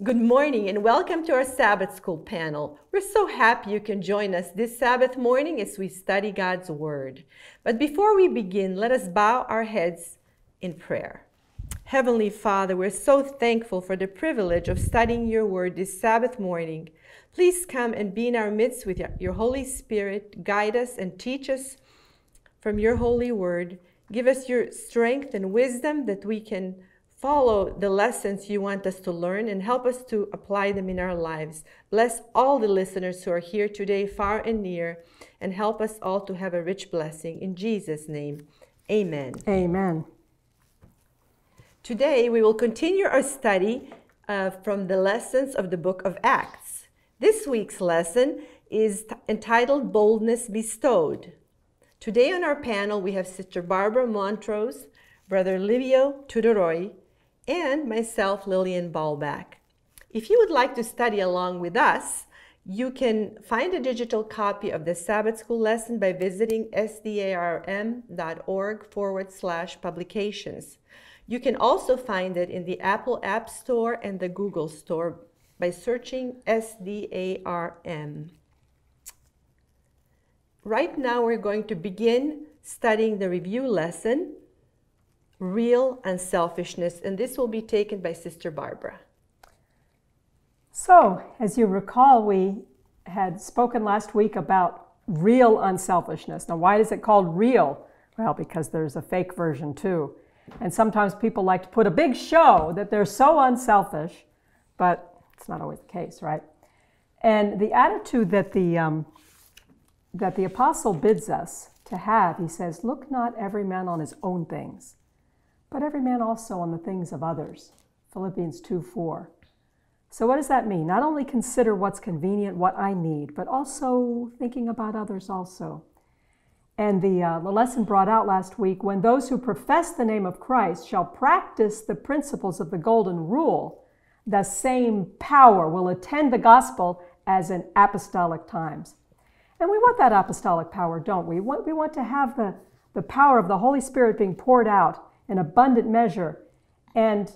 Good morning and welcome to our Sabbath School panel. We're so happy you can join us this Sabbath morning as we study God's Word. But before we begin, let us bow our heads in prayer. Heavenly Father, we're so thankful for the privilege of studying your Word this Sabbath morning. Please come and be in our midst with your Holy Spirit. Guide us and teach us from your holy Word. Give us your strength and wisdom that we can follow the lessons you want us to learn and help us to apply them in our lives. Bless all the listeners who are here today, far and near, and help us all to have a rich blessing. In Jesus' name, amen. Amen. Today, we will continue our study uh, from the lessons of the book of Acts. This week's lesson is entitled Boldness Bestowed. Today on our panel, we have Sister Barbara Montrose, Brother Livio Tudoroy, and myself, Lillian Ballback. If you would like to study along with us, you can find a digital copy of the Sabbath School lesson by visiting sdarm.org forward slash publications. You can also find it in the Apple App Store and the Google Store by searching SDARM. Right now, we're going to begin studying the review lesson real unselfishness, and this will be taken by Sister Barbara. So, as you recall, we had spoken last week about real unselfishness. Now, why is it called real? Well, because there's a fake version too. And sometimes people like to put a big show that they're so unselfish, but it's not always the case, right? And the attitude that the, um, that the apostle bids us to have, he says, Look not every man on his own things, but every man also on the things of others. Philippians 2 4. So, what does that mean? Not only consider what's convenient, what I need, but also thinking about others also. And the, uh, the lesson brought out last week when those who profess the name of Christ shall practice the principles of the golden rule, the same power will attend the gospel as in apostolic times. And we want that apostolic power, don't we? We want to have the, the power of the Holy Spirit being poured out in abundant measure. And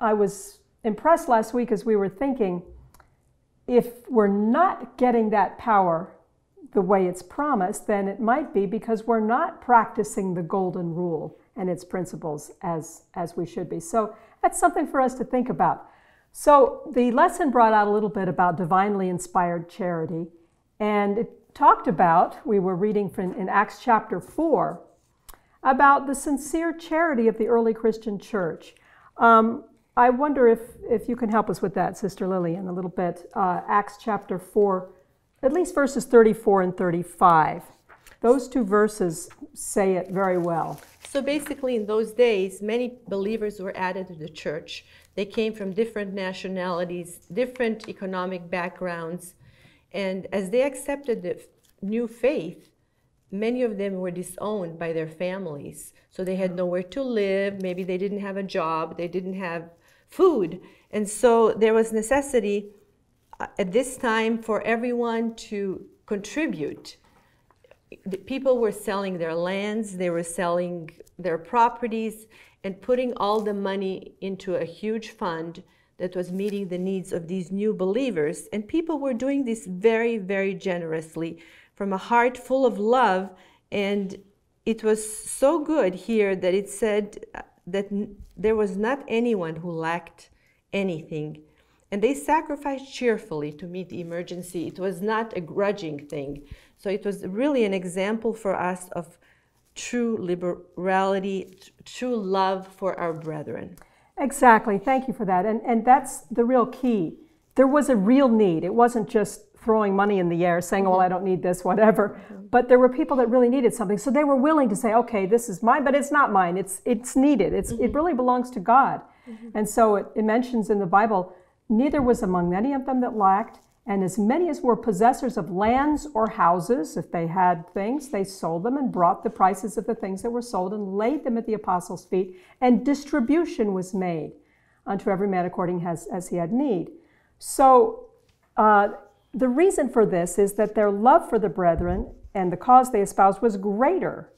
I was impressed last week as we were thinking if we're not getting that power the way it's promised, then it might be because we're not practicing the golden rule and its principles as, as we should be. So that's something for us to think about. So the lesson brought out a little bit about divinely inspired charity, and it talked about, we were reading from, in Acts chapter 4, about the sincere charity of the early Christian church. Um, I wonder if, if you can help us with that, Sister Lillian, a little bit. Uh, Acts chapter 4, at least verses 34 and 35. Those two verses say it very well. So basically, in those days, many believers were added to the church. They came from different nationalities, different economic backgrounds. And as they accepted the new faith, many of them were disowned by their families. So they had nowhere to live. Maybe they didn't have a job. They didn't have food. And so there was necessity uh, at this time for everyone to contribute. The people were selling their lands, they were selling their properties, and putting all the money into a huge fund that was meeting the needs of these new believers. And people were doing this very, very generously from a heart full of love. And it was so good here that it said uh, that there was not anyone who lacked anything. And they sacrificed cheerfully to meet the emergency. It was not a grudging thing. So it was really an example for us of true liberality, true love for our brethren. Exactly. Thank you for that. And, and that's the real key. There was a real need. It wasn't just throwing money in the air, saying, "Well, I don't need this, whatever." Mm-hmm. But there were people that really needed something, so they were willing to say, "Okay, this is mine, but it's not mine. It's it's needed. It's mm-hmm. it really belongs to God." Mm-hmm. And so it, it mentions in the Bible, neither was among any of them that lacked, and as many as were possessors of lands or houses, if they had things, they sold them and brought the prices of the things that were sold and laid them at the apostles' feet, and distribution was made unto every man according as, as he had need. So uh, the reason for this is that their love for the brethren and the cause they espoused was greater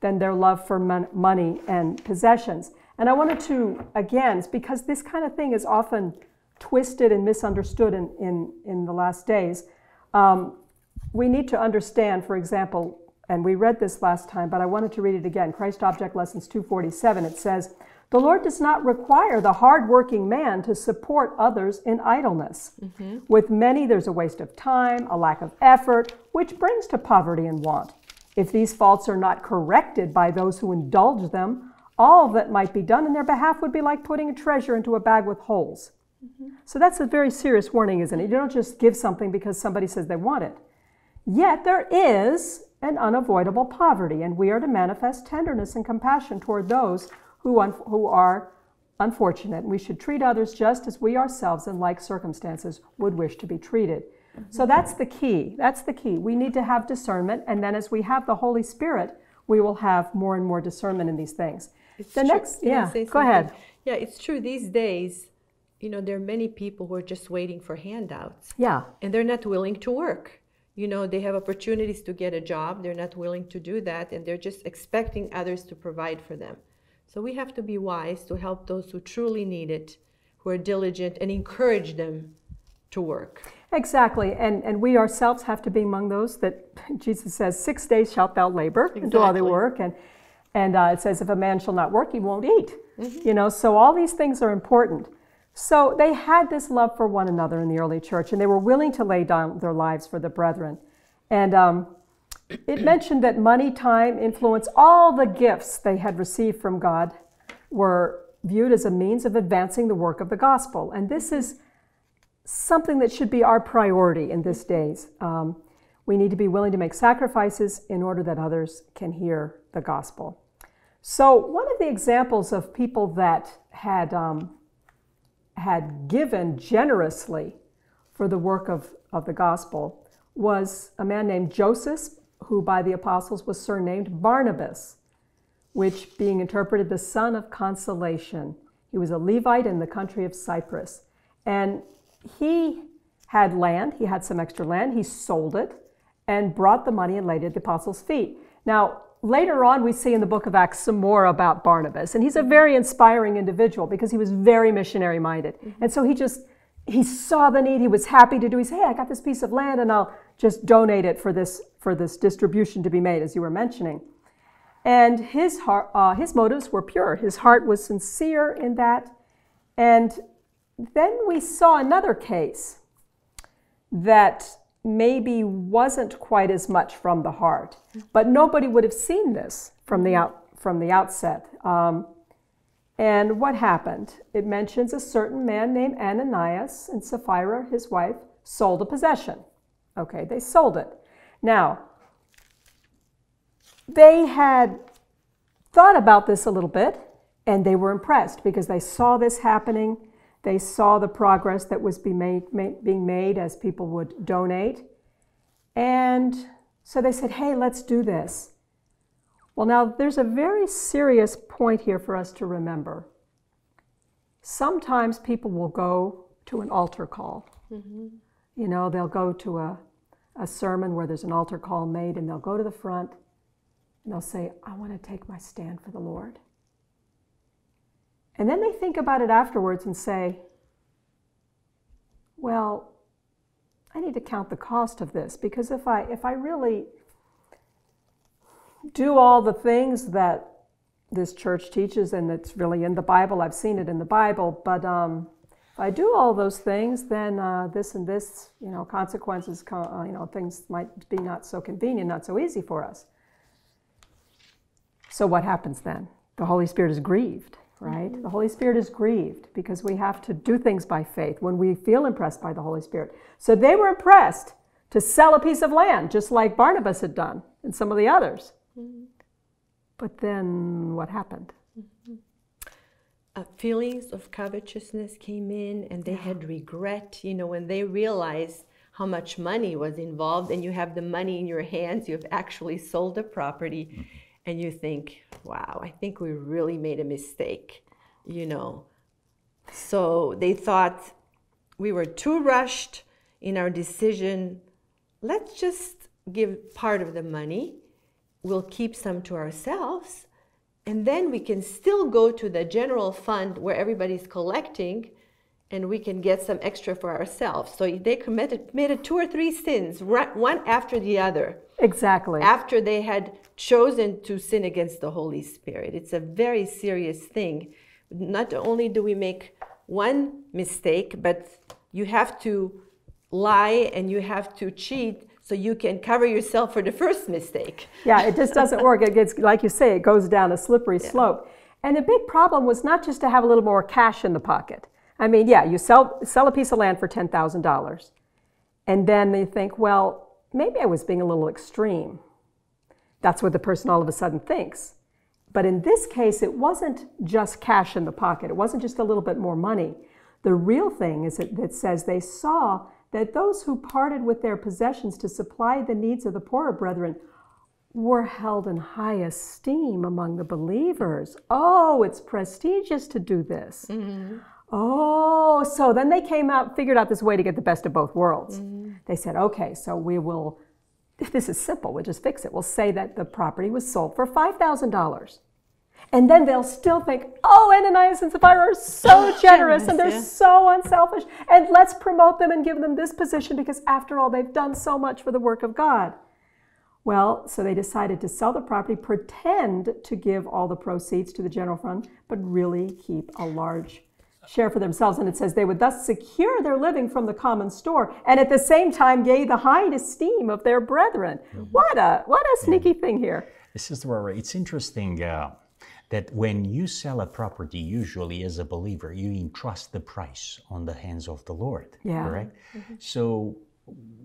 than their love for mon- money and possessions. And I wanted to, again, because this kind of thing is often twisted and misunderstood in, in, in the last days. Um, we need to understand, for example, and we read this last time, but I wanted to read it again. Christ Object Lessons 247. It says, The Lord does not require the hardworking man to support others in idleness. Mm-hmm. With many, there's a waste of time, a lack of effort, which brings to poverty and want. If these faults are not corrected by those who indulge them, all that might be done in their behalf would be like putting a treasure into a bag with holes. Mm-hmm. So that's a very serious warning, isn't it? You don't just give something because somebody says they want it. Yet there is an unavoidable poverty, and we are to manifest tenderness and compassion toward those who, who are unfortunate. We should treat others just as we ourselves, in like circumstances, would wish to be treated. Mm-hmm. So that's the key. That's the key. We need to have discernment, and then as we have the Holy Spirit, we will have more and more discernment in these things. It's the true. next, yeah, go ahead. Yeah, it's true. These days, you know, there are many people who are just waiting for handouts. Yeah. And they're not willing to work you know they have opportunities to get a job they're not willing to do that and they're just expecting others to provide for them so we have to be wise to help those who truly need it who are diligent and encourage them to work exactly and and we ourselves have to be among those that jesus says six days shalt thou labor exactly. and do all the work and and uh, it says if a man shall not work he won't eat mm-hmm. you know so all these things are important so they had this love for one another in the early church, and they were willing to lay down their lives for the brethren. And um, it mentioned that money, time, influence, all the gifts they had received from God were viewed as a means of advancing the work of the gospel. And this is something that should be our priority in these days. Um, we need to be willing to make sacrifices in order that others can hear the gospel. So, one of the examples of people that had um, had given generously for the work of, of the gospel was a man named Joseph, who by the apostles was surnamed Barnabas, which being interpreted the son of consolation. He was a Levite in the country of Cyprus. And he had land, he had some extra land, he sold it and brought the money and laid it at the apostles' feet. Now, later on, we see in the book of Acts some more about Barnabas. And he's a very inspiring individual because he was very missionary minded. Mm-hmm. And so he just, he saw the need. He was happy to do. He said, hey, I got this piece of land and I'll just donate it for this, for this distribution to be made, as you were mentioning. And his, heart, uh, his motives were pure. His heart was sincere in that. And then we saw another case that maybe wasn't quite as much from the heart. But nobody would have seen this from the, out, from the outset. Um, and what happened? It mentions a certain man named Ananias and Sapphira, his wife, sold a possession. Okay, they sold it. Now, they had thought about this a little bit and they were impressed because they saw this happening they saw the progress that was be made, made, being made as people would donate. And so they said, hey, let's do this. Well, now there's a very serious point here for us to remember. Sometimes people will go to an altar call. Mm-hmm. You know, they'll go to a, a sermon where there's an altar call made, and they'll go to the front and they'll say, I want to take my stand for the Lord. And then they think about it afterwards and say, well, I need to count the cost of this because if I if I really do all the things that this church teaches and it's really in the Bible, I've seen it in the Bible, but um, if I do all those things, then uh, this and this, you know, consequences, uh, you know, things might be not so convenient, not so easy for us. So what happens then? The Holy Spirit is grieved right? Mm-hmm. The Holy Spirit is grieved because we have to do things by faith when we feel impressed by the Holy Spirit. So they were impressed to sell a piece of land, just like Barnabas had done and some of the others. Mm-hmm. But then what happened? Mm-hmm. Uh, feelings of covetousness came in and they had regret, you know, when they realized how much money was involved and you have the money in your hands, you have actually sold the property. Mm-hmm and you think, wow, I think we really made a mistake, you know. So they thought we were too rushed in our decision. Let's just give part of the money, we'll keep some to ourselves, and then we can still go to the general fund where everybody's collecting and we can get some extra for ourselves. So they committed, committed two or three sins, one after the other, Exactly. after they had chosen to sin against the Holy Spirit. It's a very serious thing. Not only do we make one mistake, but you have to lie and you have to cheat so you can cover yourself for the first mistake. Yeah, it just doesn't work. It gets, like you say, it goes down a slippery slope. And the big problem was not just to have a little more cash in the pocket. I mean, yeah, you sell, sell a piece of land for $10,000. And then they think, well, maybe I was being a little extreme. That's what the person all of a sudden thinks. But in this case, it wasn't just cash in the pocket, it wasn't just a little bit more money. The real thing is that it says they saw that those who parted with their possessions to supply the needs of the poorer brethren were held in high esteem among the believers. Oh, it's prestigious to do this. Mm-hmm. Oh, so then they came out, figured out this way to get the best of both worlds. Mm-hmm. They said, okay, so we will, this is simple, we'll just fix it. We'll say that the property was sold for $5,000. And then they'll still think, oh, Ananias and Sapphira are so generous and they're Generous, so unselfish. And let's promote them and give them this position because, after all, they've done so much for the work of God. Well, so they decided to sell the property, pretend to give all the proceeds to the general fund, but really keep a large share for themselves. And it says they would thus secure their living from the common store and at the same time gain the high esteem of their brethren. What a what a sneaky thing here. Sister Aurora, it's interesting uh, that when you sell a property, usually as a believer, you entrust the price on the hands of the Lord. Yeah. Correct? So,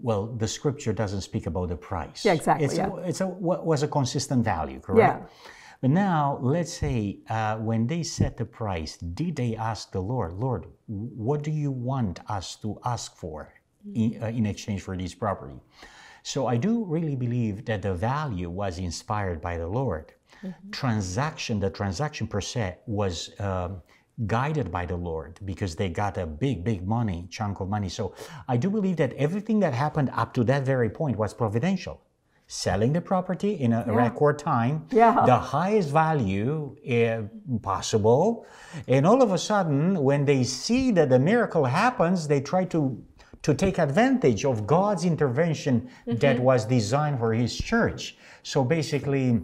well, the scripture doesn't speak about the price. Yeah, exactly, It's, yeah. A, it's a, what was a consistent value, correct? Yeah. But now, let's say uh, when they set the price, did they ask the Lord, Lord, what do you want us to ask for in, uh, in exchange for this property? So I do really believe that the value was inspired by the Lord. Transaction, the transaction per se was um, guided by the Lord because they got a big, big money, chunk of money. So I do believe that everything that happened up to that very point was providential. Selling the property in a record time, Yeah. the highest value uh, possible, and all of a sudden, when they see that the miracle happens, they try to to take advantage of God's intervention that was designed for His church. So basically,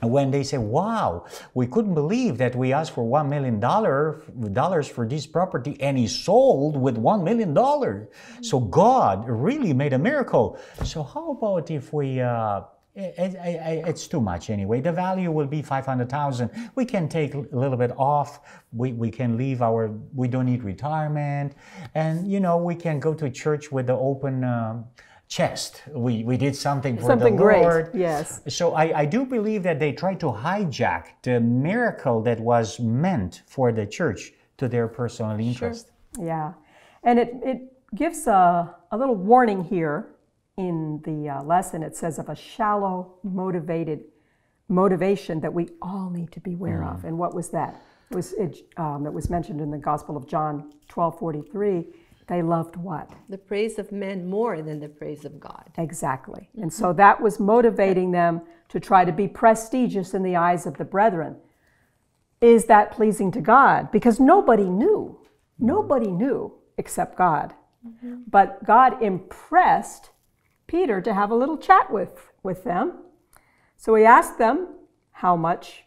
when they say, "Wow, we couldn't believe that we asked for one million dollar dollars for this property and he sold with one million dollar," so God really made a miracle. So how about if we? Uh, it, it, it's too much anyway. The value will be five hundred thousand. We can take a little bit off. We, we can leave our. We don't need retirement, and you know we can go to church with the open um, chest. We we did something for Something the great. Lord. Yes. So I, I do believe that they tried to hijack the miracle that was meant for the church to their personal interest. Sure. Yeah. And it, it gives a, a little warning here in the uh, lesson. It says of a shallow, motivated motivation that we all need to beware of. And what was that? It was, it, um, it was mentioned in the Gospel of John 12 43. They loved what? The praise of men more than the praise of God. Exactly. And so that was motivating them to try to be prestigious in the eyes of the brethren. Is that pleasing to God? Because nobody knew. Nobody knew except God. Mm-hmm. But God impressed Peter to have a little chat with, with them. So he asked them how much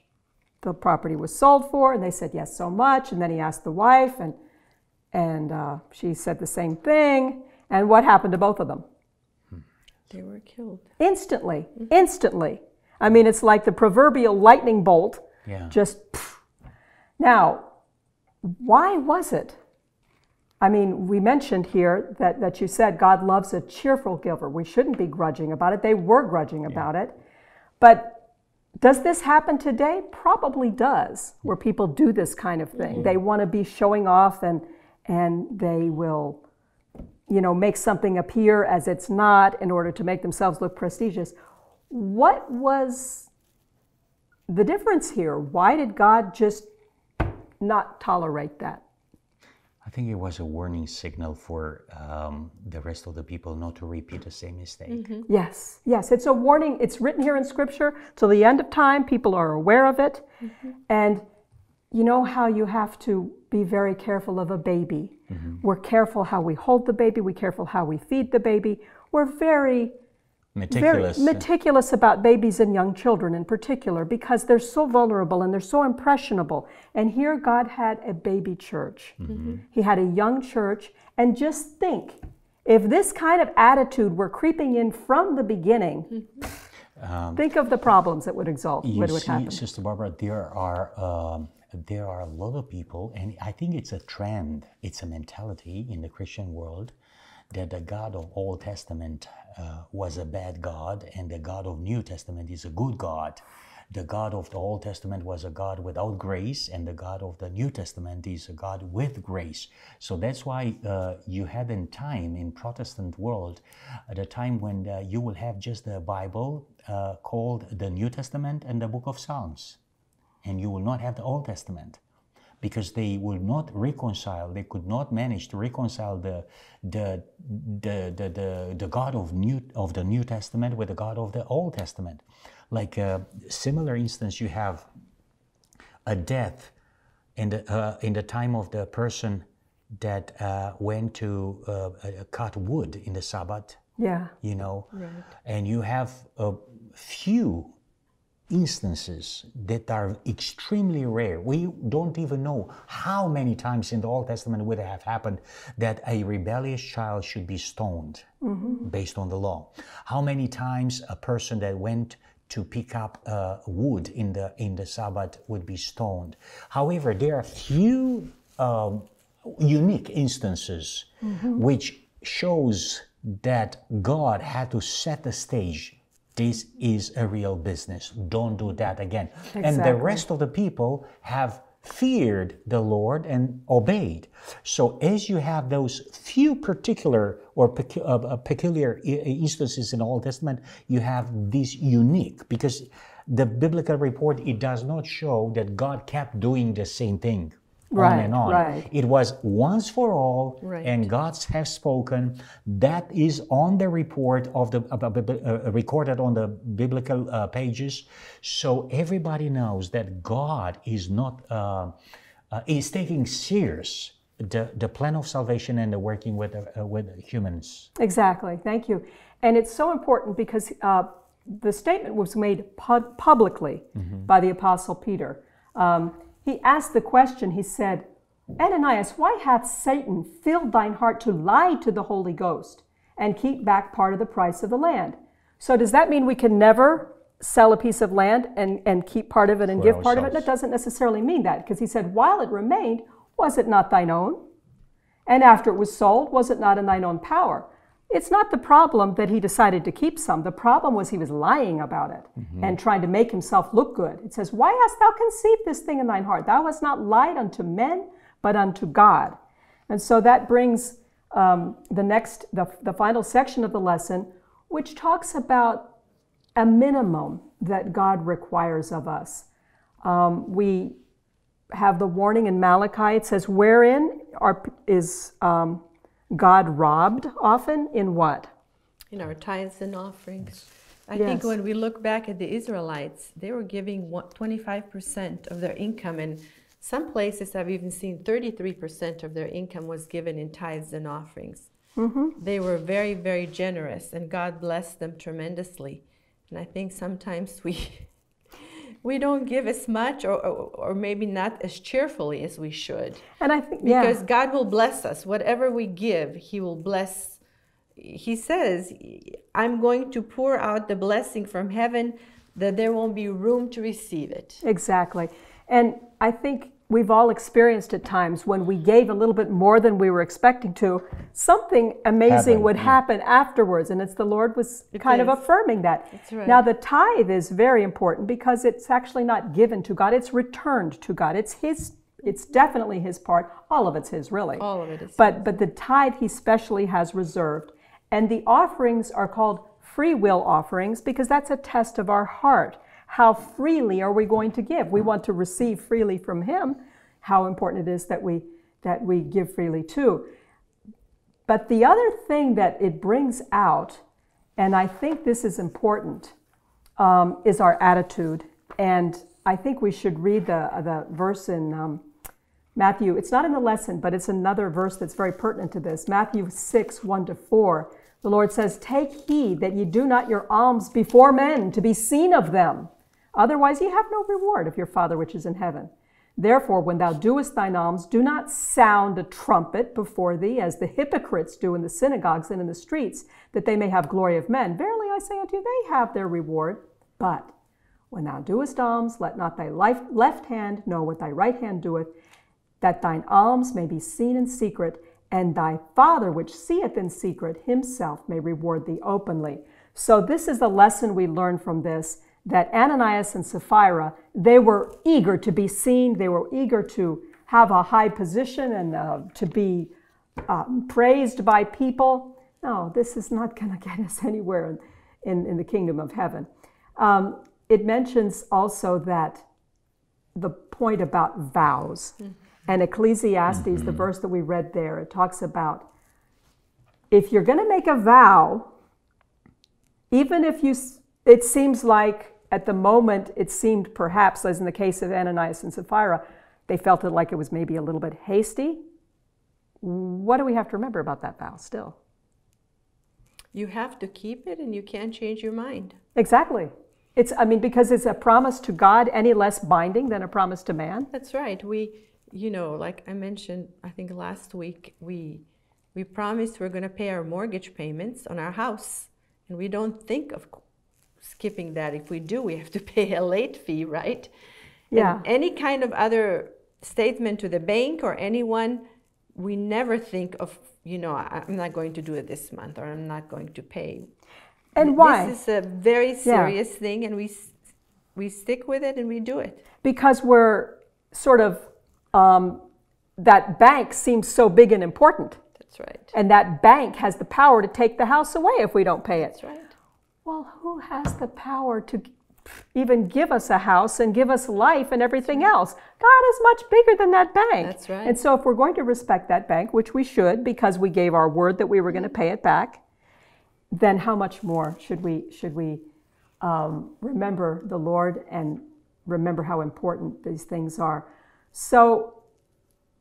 the property was sold for, and they said, yes, so much. And then he asked the wife, and, and uh, she said the same thing. And what happened to both of them? They were killed. instantly. Instantly. I mean it's like the proverbial lightning bolt. Yeah. just pff. now why was it? I mean we mentioned here that, that you said god loves a cheerful giver. We shouldn't be grudging about it. They were grudging about it. But does this happen today? Probably does where people do this kind of thing. They want to be showing off and and they will you know, make something appear as it's not in order to make themselves look prestigious. What was the difference here? Why did God just not tolerate that? I think it was a warning signal for um, the rest of the people not to repeat the same mistake. Yes, yes, it's a warning. It's written here in Scripture till the end of time. People are aware of it. And you know how you have to be very careful of a baby. Mm-hmm. We're careful how we hold the baby, we're careful how we feed the baby. We're very Meticulous. very meticulous about babies and young children in particular because they're so vulnerable and they're so impressionable. And here God had a baby church. Mm-hmm. He had a young church. And just think if this kind of attitude were creeping in from the beginning, um, think of the problems that would exalt. you what would see, happen. Sister Barbara, there are um, there are a lot of people, and I think it's a trend, it's a mentality in the Christian world that the God of Old Testament uh, was a bad God, and the God of New Testament is a good God. The God of the Old Testament was a God without grace, and the God of the New Testament is a God with grace. So that's why uh, you had in time in Protestant world, at a time when uh, you will have just the Bible uh, called the New Testament and the Book of Psalms and you will not have the Old Testament because they will not reconcile. They could not manage to reconcile the the the the, the, the God of New of the New Testament with the God of the Old Testament. Like a similar instance, you have a death in the uh, in the time of the person that uh, went to uh, uh, cut wood in the Sabbath Yeah. you know and you have a few instances that are extremely rare we don't even know how many times in the old testament would have happened that a rebellious child should be stoned based on the law how many times a person that went to pick up uh, wood in the in the sabbath would be stoned however there are few um, unique instances which shows that God had to set the stage. This is a real business. Don't do that again. And the rest of the people have feared the Lord and obeyed. So as you have those few particular or pecu- uh, uh, peculiar instances in the Old Testament, you have these unique because the biblical report it does not show that God kept doing the same thing on Right, and on. right. It was once for all, Right. and God's have spoken. That is on the report of the uh, uh, uh, recorded on the biblical uh, pages, so everybody knows that God is not uh, uh, is taking serious the, the plan of salvation and the working with uh, with humans. Exactly. Thank you. And it's so important because uh, the statement was made pub- publicly by the Apostle Peter. Um, he asked the question, he said, Ananias, why hath Satan filled thine heart to lie to the Holy Ghost and keep back part of the price of the land? So, does that mean we can never sell a piece of land and, and keep part of it and For give part of it? ourselves. That doesn't necessarily mean that because he said, While it remained, was it not thine own? And after it was sold, was it not in thine own power? It's not the problem that he decided to keep some. The problem was he was lying about it and trying to make himself look good. It says, Why hast thou conceived this thing in thine heart? Thou hast not lied unto men, but unto God. And so that brings um, the next, the, the final section of the lesson, which talks about a minimum that God requires of us. Um, we have the warning in Malachi. It says, "Wherein are, is um, God robbed often? In what? in our tithes and offerings. I Yes. think when we look back at the Israelites, they were giving 25% of their income, and some places I've even seen 33% of their income was given in tithes and offerings. Mm-hmm. They were very, very generous, and God blessed them tremendously. And I think sometimes we we don't give as much, or, or, or maybe not as cheerfully as we should. And I think, yeah, Because God will bless us. Whatever we give, He will bless. He says, I'm going to pour out the blessing from heaven that there won't be room to receive it. exactly. And I think we've all experienced at times when we gave a little bit more than we were expecting to, something amazing Happened, would yeah. happen afterwards. And it's the Lord was kind of affirming that. That's right. Now, the tithe is very important because it's actually not given to God, it's returned to God. It's His. It's definitely his part. All of it's his, really. All of it is But but the tithe he specially has reserved, and the offerings are called free will offerings because that's a test of our heart. How freely are we going to give? We want to receive freely from him. How important it is that we that we give freely too. But the other thing that it brings out, and I think this is important, um, is our attitude And I think we should read the, the verse in um, Matthew. It's not in the lesson, but it's another verse that's very pertinent to this. Matthew 6, 1 to 4. The Lord says, Take heed that ye do not your alms before men to be seen of them. Otherwise ye have no reward of your Father which is in heaven. Therefore, when thou doest thine alms, do not sound a trumpet before thee, as the hypocrites do in the synagogues and in the streets, that they may have glory of men. Verily I say unto you, they have their reward. But when thou doest alms, let not thy left hand know what thy right hand doeth, that thine alms may be seen in secret, and thy Father which seeth in secret himself may reward thee openly. So, this is the lesson we learn from this that Ananias and Sapphira, they were eager to be seen, they were eager to have a high position and uh, to be um, praised by people. No, this is not going to get us anywhere in, in, in, the kingdom of heaven. Um, it mentions also that the point about vows. Mm-hmm. And Ecclesiastes, mm-hmm. the verse that we read there, it talks about if you're going to make a vow, even if you, it seems like at the moment, it seemed perhaps, as in the case of Ananias and Sapphira, they felt it like it was maybe a little bit hasty. What do we have to remember about that vow still? You have to keep it and you can't change your mind. Exactly. It's, I mean, because it's a promise to God any less binding than a promise to man. That's right. We, you know, like I mentioned, I think last week, we, we promised we're going to pay our mortgage payments on our house. And we don't think of skipping that. If we do, we have to pay a late fee, right? Yeah. And any kind of other statement to the bank or anyone, we never think of, you know, I'm not going to do it this month or I'm not going to pay. And why? This is a very serious yeah. thing, and we we stick with it and we do it because we're sort of um, that bank seems so big and important. That's right. And that bank has the power to take the house away if we don't pay it. That's right. Well, who has the power to even give us a house and give us life and everything else? God is much bigger than that bank. That's right. And so, if we're going to respect that bank, which we should because we gave our word that we were going to pay it back, then how much more should we should we um, remember the Lord and remember how important these things are? So,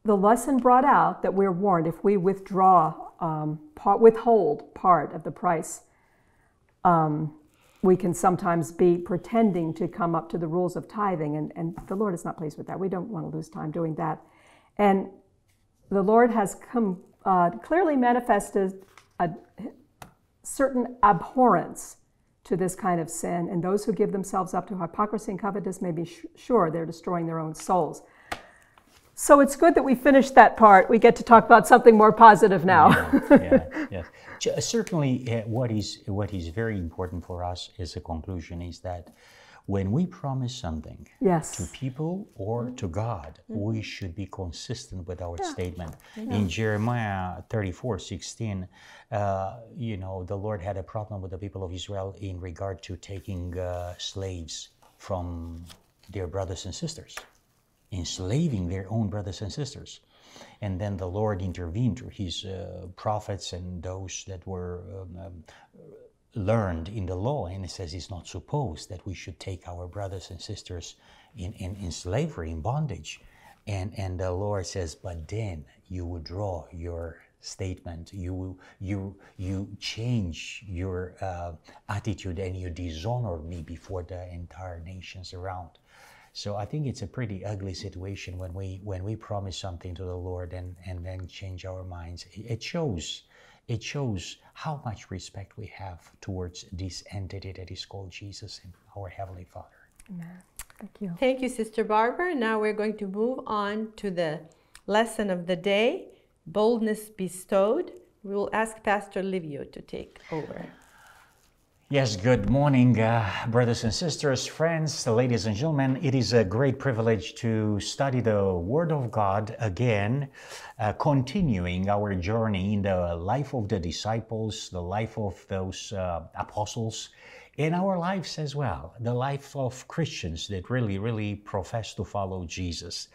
the lesson brought out that we're warned if we withdraw, um, part, withhold part of the price um, we can sometimes be pretending to come up to the rules of tithing, and, and the Lord is not pleased with that. We don't want to lose time doing that. And the Lord has come uh, clearly manifested a certain abhorrence to this kind of sin, and those who give themselves up to hypocrisy and covetousness may be sh- sure they're destroying their own souls. So it's good that we finished that part. We get to talk about something more positive now. yeah, yeah, yes. Certainly, uh, what is what is very important for us as a conclusion is that when we promise something yes. to people or to God, mm-hmm. we should be consistent with our yeah. statement. Yeah. In Jeremiah 34 16, uh, you know, the Lord had a problem with the people of Israel in regard to taking uh, slaves from their brothers and sisters enslaving their own brothers and sisters. And then the Lord intervened through his uh, prophets and those that were um, um, learned in the law. And it says it's not supposed that we should take our brothers and sisters in, in, in slavery, in bondage. And, and the Lord says, but then you withdraw your statement. You, you, you change your uh, attitude and you dishonor me before the entire nations around. So I think it's a pretty ugly situation when we when we promise something to the Lord and and then change our minds. It shows it shows how much respect we have towards this entity that is called Jesus and our heavenly Father. Amen. Thank you. Thank you, Sister Barbara. Now we're going to move on to the lesson of the day, boldness bestowed. We will ask Pastor Livio to take over. Yes, good morning, uh, brothers and sisters, friends, ladies and gentlemen. It is a great privilege to study the Word of God again, uh, continuing our journey in the life of the disciples, the life of those uh, apostles. In our lives as well, the life of Christians that really, really profess to follow Jesus.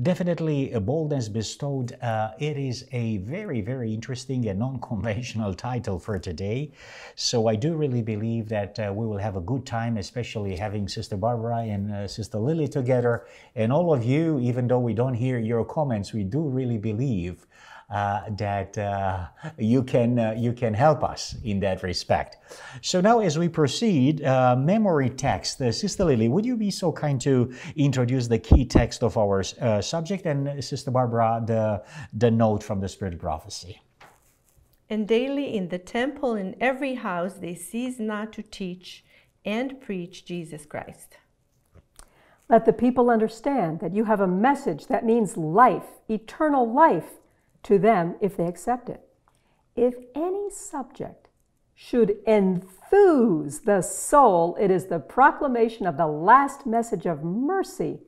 Definitely, a boldness bestowed. Uh, it is a very, very interesting and non conventional title for today. So, I do really believe that uh, we will have a good time, especially having Sister Barbara and uh, Sister Lily together. And all of you, even though we don't hear your comments, we do really believe that uh, you can uh, you can help us in that respect. So now, as we proceed, uh, memory text. Uh, Sister Lily, would you be so kind to introduce the key text of our uh, subject, and Sister Barbara, the the note from the Spirit of Prophecy. And daily in the temple in every house they cease not to teach and preach Jesus Christ. Let the people understand that you have a message that means life, eternal life to them if they accept it. If any subject should enthuse the soul, it is the proclamation of the last message of mercy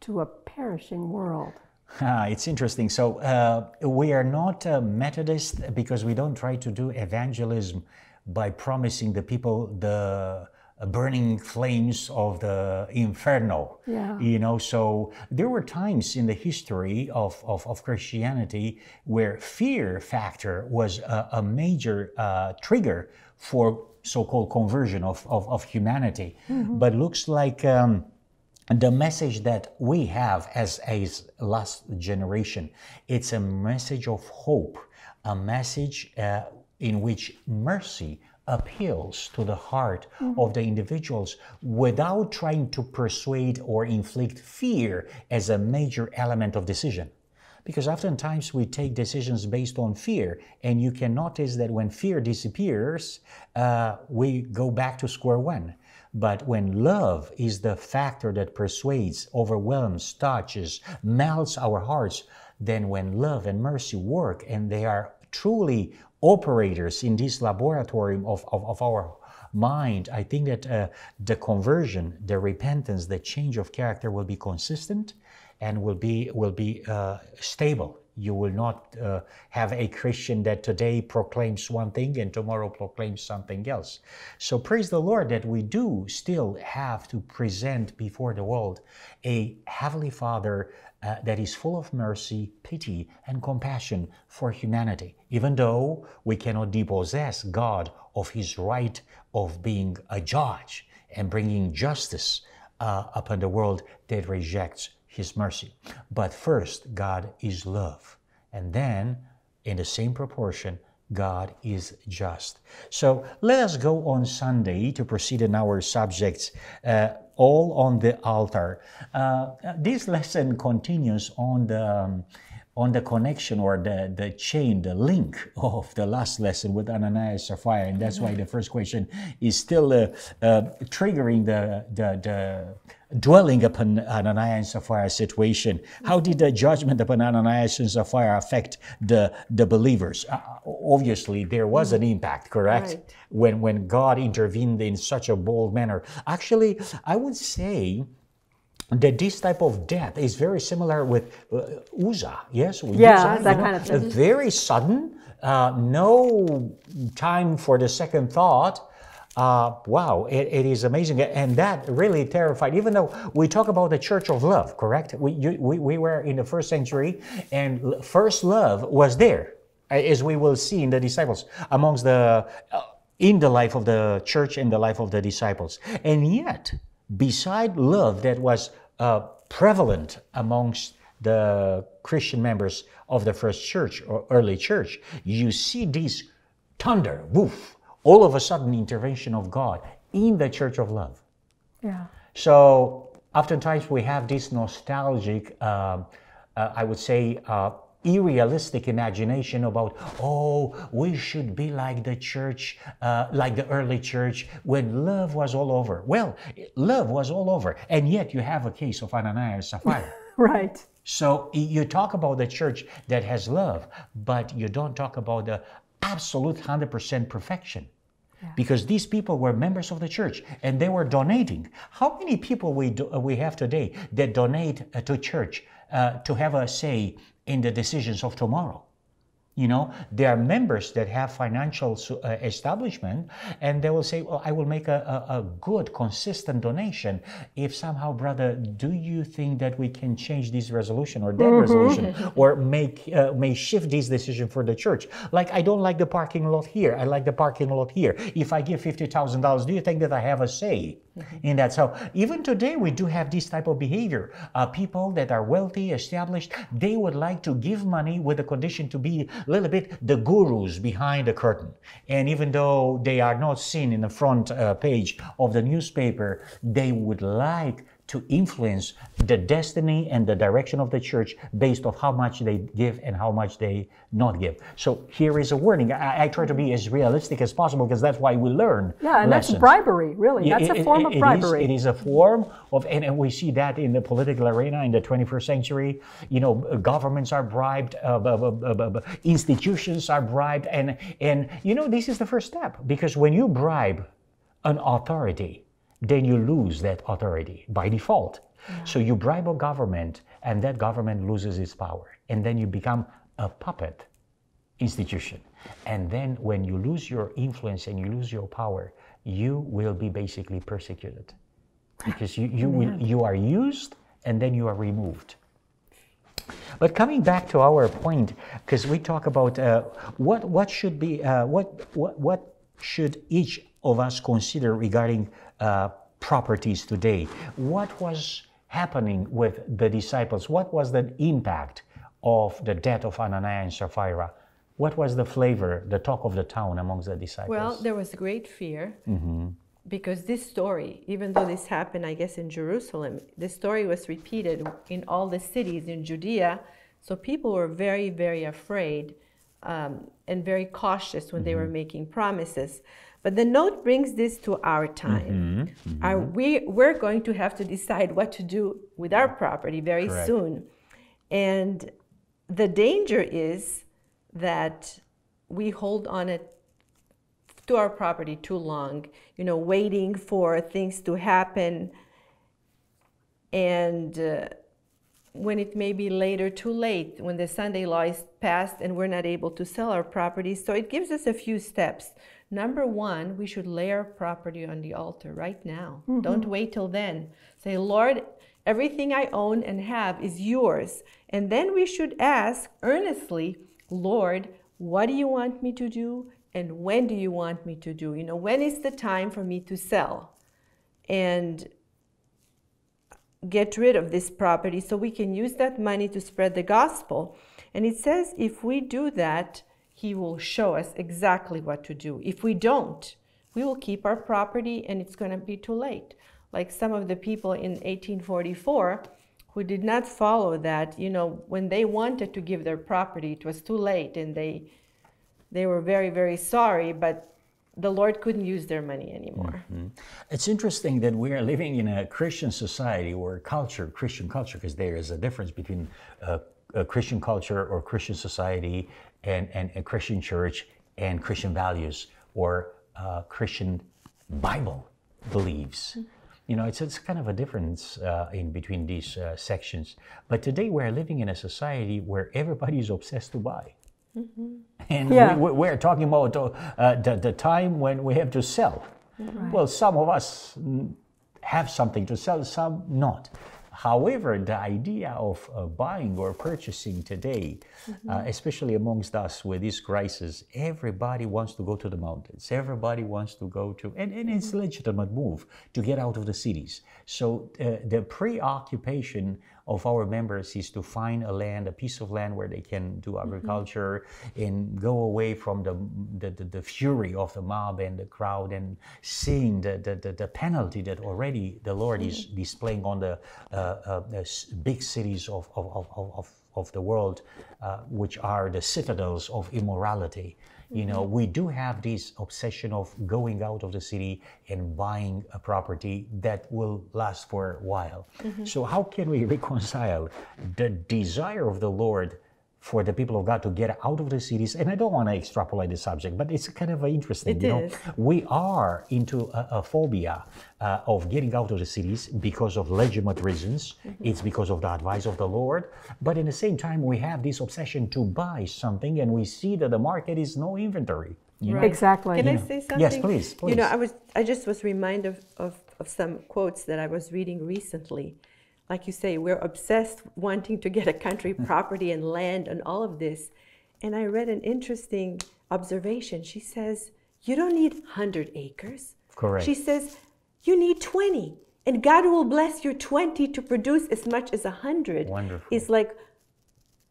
to a perishing world. Ah, it's interesting. So uh, we are not uh, Methodist because we don't try to do evangelism by promising the people the burning flames of the inferno. Yeah. You know, so there were times in the history of, of, of Christianity where fear factor was a, a major uh, trigger for so-called conversion of, of, of humanity. Mm-hmm. But looks like um, the message that we have as a last generation, it's a message of hope, a message uh, in which mercy appeals to the heart mm-hmm. of the individuals without trying to persuade or inflict fear as a major element of decision. Because oftentimes we take decisions based on fear, and you can notice that when fear disappears, uh, we go back to square one. But when love is the factor that persuades, overwhelms, touches, melts our hearts, then when love and mercy work and they are truly operators in this laboratory of, of, of our mind, I think that uh, the conversion, the repentance, the change of character will be consistent and will be will be uh, stable. You will not uh, have a Christian that today proclaims one thing and tomorrow proclaims something else. So praise the Lord that we do still have to present before the world a Heavenly Father uh, that is full of mercy, pity, and compassion for humanity, even though we cannot depossess God of his right of being a judge and bringing justice uh, upon the world that rejects his mercy. But first, God is love. And then, in the same proportion, God is just. So let us go on Sunday to proceed in our subjects. Uh, all on the altar. Uh, this lesson continues on the um, on the connection or the, the chain, the link of the last lesson with Ananias and Sapphira. And that's why the first question is still uh, uh, triggering the, the, the dwelling upon Ananias and Sapphira situation. How did the judgment upon Ananias and Sapphira affect the, the believers? Uh, obviously, there was an impact, correct? Right. When, when God intervened in such a bold manner. Actually, I would say that this type of death is very similar with uh, Uzzah. Yes, yeah, Uzzah, that know, kind of thing. Very sudden, uh, no time for the second thought uh, wow, it, it is amazing. And that really terrified, even though we talk about the church of love, correct? We, you, we, we were in the first century, and first love was there, as we will see in the disciples, amongst the, uh, in the life of the church and the life of the disciples. And yet, beside love that was uh, prevalent amongst the Christian members of the first church or early church, you see this thunder, woof, all of a sudden intervention of God in the church of love. Yeah. So oftentimes we have this nostalgic, uh, uh, I would say, uh, irrealistic imagination about, oh, we should be like the church, uh, like the early church, when love was all over. Well, love was all over. And yet you have a case of Ananias and Sapphira. right. So you talk about the church that has love, but you don't talk about the absolute 100% perfection. Yeah. Because these people were members of the church and they were donating. How many people we, do, we have today that donate uh, to church uh, to have a say in the decisions of tomorrow? You know, there are members that have financial uh, establishment, and they will say, "Well, I will make a, a, a good, consistent donation." If somehow, brother, do you think that we can change this resolution or that resolution, or make uh, may shift this decision for the church? Like, I don't like the parking lot here. I like the parking lot here. If I give fifty thousand dollars, do you think that I have a say in that? So even today, we do have this type of behavior. Uh, people that are wealthy, established, they would like to give money with the condition to be a little bit the gurus behind the curtain. And even though they are not seen in the front uh, page of the newspaper, they would like to influence the destiny and the direction of the church based on how much they give and how much they not give. So here is a warning. I, I try to be as realistic as possible because that's why we learn. Yeah, and lessons. that's bribery, really. That's it- a form it- of it is- bribery. it is a form of, and, and we see that in the political arena in the 21st century. You know, governments are bribed, uh, institutions are bribed, and and you know this is the first step because when you bribe an authority, then you lose that authority by default. So you bribe a government, and that government loses its power, and then you become a puppet institution. And then when you lose your influence and you lose your power, you will be basically persecuted because you, you, will, you are used and then you are removed. But coming back to our point, because we talk about uh, what what should be uh, what what what should each of us consider regarding uh, properties today. What was happening with the disciples? What was the impact of the death of Ananias and Sapphira? What was the flavor, the talk of the town amongst the disciples? Well, there was great fear because this story, even though this happened, I guess, in Jerusalem, this story was repeated in all the cities in Judea. So people were very, very afraid um, and very cautious when they were making promises. But the note brings this to our time. Are we, we're going to have to decide what to do with our property very Correct. soon. And the danger is that we hold on it to our property too long, you know, waiting for things to happen. And uh, when it may be later, too late, when the Sunday law is passed and we're not able to sell our property. So it gives us a few steps. Number one, we should lay our property on the altar right now. Mm-hmm. Don't wait till then. Say, Lord, everything I own and have is yours. And then we should ask earnestly, Lord, what do you want me to do? And when do you want me to do? You know, when is the time for me to sell? And get rid of this property so we can use that money to spread the gospel. And it says if we do that, he will show us exactly what to do. If we don't, we will keep our property and it's going to be too late. Like some of the people in 1844 who did not follow that, you know, when they wanted to give their property, it was too late and they they were very very sorry, but the Lord couldn't use their money anymore. It's interesting that we are living in a Christian society or culture, Christian culture, because there is a difference between uh, a Christian culture or Christian society and, and a Christian church and Christian values or uh, Christian Bible beliefs. You know, it's, it's kind of a difference uh, in between these uh, sections. But today we're living in a society where everybody is obsessed to buy. And Yeah. we, we're talking about uh, the, the time when we have to sell. Well, some of us have something to sell, some not. However, the idea of uh, buying or purchasing today, uh, especially amongst us with this crisis, everybody wants to go to the mountains. Everybody wants to go to, and, and it's a legitimate move to get out of the cities. So uh, the preoccupation of our members is to find a land, a piece of land where they can do agriculture and go away from the, the, the, the fury of the mob and the crowd and seeing the, the, the, the penalty that already the Lord is displaying on the uh, uh, big cities of, of, of, of- of, of the world, uh, which are the citadels of immorality. You know, mm-hmm. we do have this obsession of going out of the city and buying a property that will last for a while. Mm-hmm. So, how can we reconcile the desire of the Lord for the people of God to get out of the cities. And I don't want to extrapolate the subject, but it's kind of interesting. It you know, we are into a, a phobia uh, of getting out of the cities because of legitimate reasons. It's because of the advice of the Lord. But in the same time, we have this obsession to buy something, and we see that the market is no inventory. You? Right. Exactly. Can I Yeah. say something? Yes, please, please, You know. I was I just was reminded of, of, of some quotes that I was reading recently. Like you say, we're obsessed wanting to get a country property and land and all of this. And I read an interesting observation. She says, You don't need 100 acres. Correct. She says, You need 20. And God will bless your 20 to produce as much as 100. Wonderful. It's like,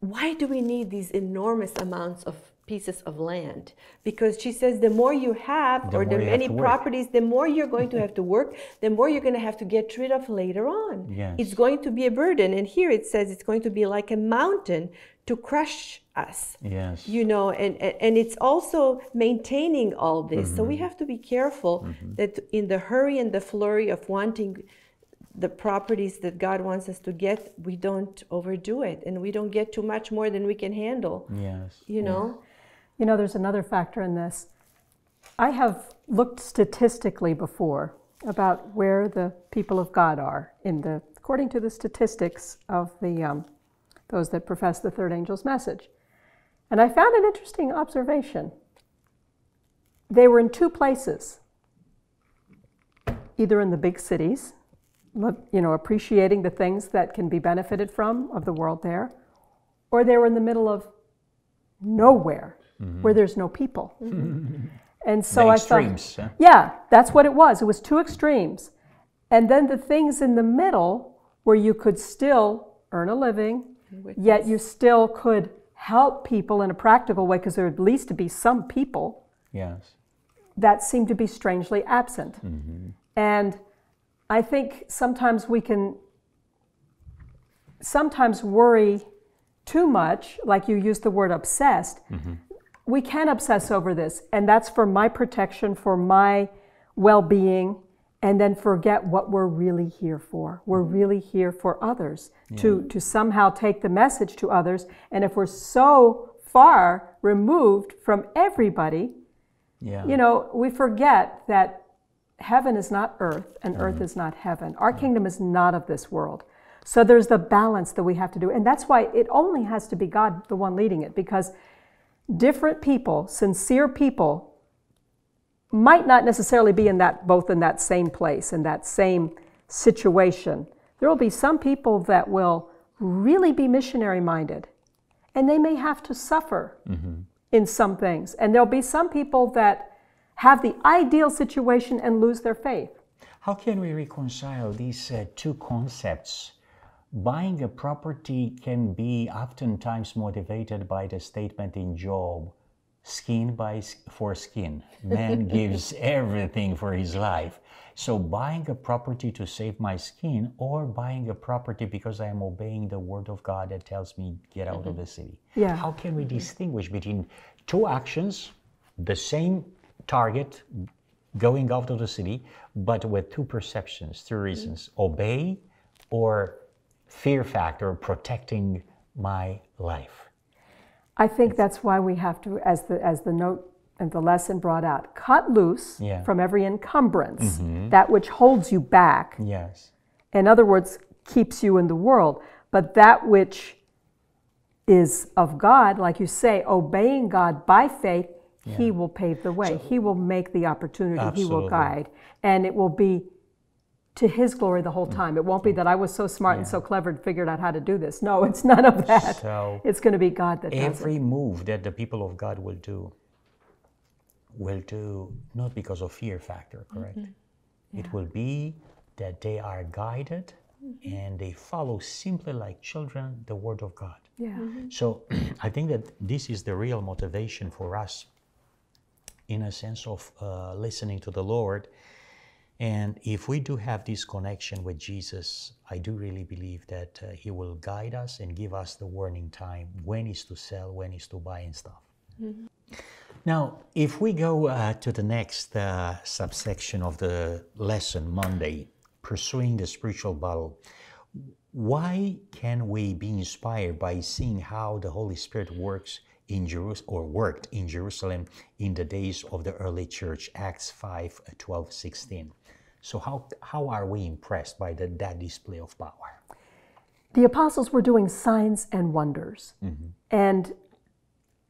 why do we need these enormous amounts of pieces of land? Because she says the more you have, The or the more you have many properties, the more you're going to have to work, the more you're going to have to get rid of later on. Yes. It's going to be a burden. And here it says it's going to be like a mountain to crush us. Yes. You know, and, and it's also maintaining all this. So Mm-hmm. we have to be careful that in the hurry and the flurry of wanting the properties that God wants us to get, we don't overdo it and we don't get too much more than we can handle. Yes. You know? You know, there's another factor in this. I have looked statistically before about where the people of God are in the, according to the statistics of the um, those that profess the third angel's message, and I found an interesting observation. They were in two places, either in the big cities, you know, appreciating the things that can be benefited from of the world there, or they were in the middle of nowhere where there's no people. And so The I extremes, thought, huh? yeah, that's what it was. It was two extremes. And then the things in the middle where you could still earn a living, yet you still could help people in a practical way because there would at least to be some people Yes. that seemed to be strangely absent. Mm-hmm. And I think sometimes we can sometimes worry too much, like you used the word obsessed. Mm-hmm. We can obsess over this, and that's for my protection, for my well being, and then forget what we're really here for. We're mm-hmm. really here for others, to, to somehow take the message to others. And if we're so far removed from everybody, Yeah. you know, we forget that heaven is not earth and earth mm-hmm. is not heaven. Our kingdom is not of this world. So there's the balance that we have to do. And that's why it only has to be God, the one leading it, because different people, sincere people, might not necessarily be in that both in that same place in that same situation. There will be some people that will really be missionary minded and they may have to suffer in some things. And there'll be some people that have the ideal situation and lose their faith. How can we reconcile these uh, two concepts? Buying a property can be oftentimes motivated by the statement in Job skin buys for skin. Man gives everything for his life. So, buying a property to save my skin, or buying a property because I am obeying the word of God that tells me get out of mm-hmm. the city. Yeah. How can we mm-hmm. distinguish between two actions, the same target, going out of the city, but with two perceptions, two reasons mm-hmm. obey or fear factor, protecting my life. i think that's why we have to as the as the note and the lesson brought out cut loose Yeah. from every encumbrance mm-hmm. that which holds you back Yes. in other words, keeps you in the world. But that which is of God, like you say, obeying God by faith, He will pave the way. he will make the opportunity. He will guide. And it will be to His glory the whole mm. time. It won't be that I was so smart and so clever and figured out how to do this. No, it's none of that. So it's going to be God that does every move that the people of God will do will do not because of fear factor, mm-hmm. correct? It will be that they are guided mm-hmm. and they follow simply like children the word of God. Yeah. Mm-hmm. So I think that this is the real motivation for us in a sense of uh, listening to the Lord. And if we do have this connection with Jesus, I do really believe that uh, He will guide us and give us the warning time when is to sell, when is to buy, and stuff. Now, if we go uh, to the next uh, subsection of the lesson, Monday, pursuing the spiritual battle, why can we be inspired by seeing how the Holy Spirit works in Jerusalem or worked in Jerusalem in the days of the early church, Acts 5 12, 16? So, how, how are we impressed by the, that display of power? The apostles were doing signs and wonders. Mm-hmm. And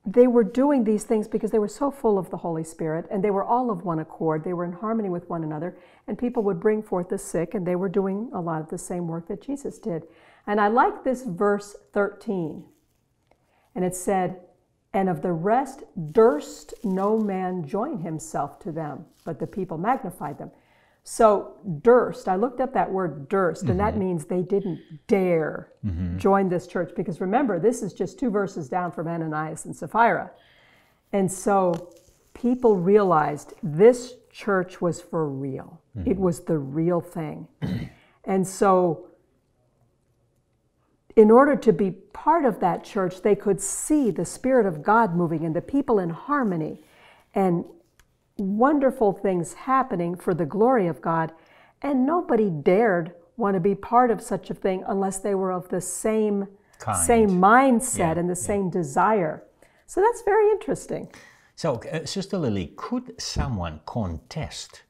they were doing these things because they were so full of the Holy Spirit and they were all of one accord. They were in harmony with one another, and people would bring forth the sick, and they were doing a lot of the same work that Jesus did. And I like this verse 13. And it said, And of the rest durst no man join himself to them, but the people magnified them. So, durst, I looked up that word durst, and that mm-hmm. means they didn't dare mm-hmm. join this church. Because remember, this is just two verses down from Ananias and Sapphira. And so people realized this church was for real, mm-hmm. it was the real thing. and so, in order to be part of that church, they could see the Spirit of God moving and the people in harmony and wonderful things happening for the glory of God. And nobody dared want to be part of such a thing unless they were of the same, Kind. same mindset Yeah, and the same desire. So that's very interesting. So, uh, Sister Lily, could someone contest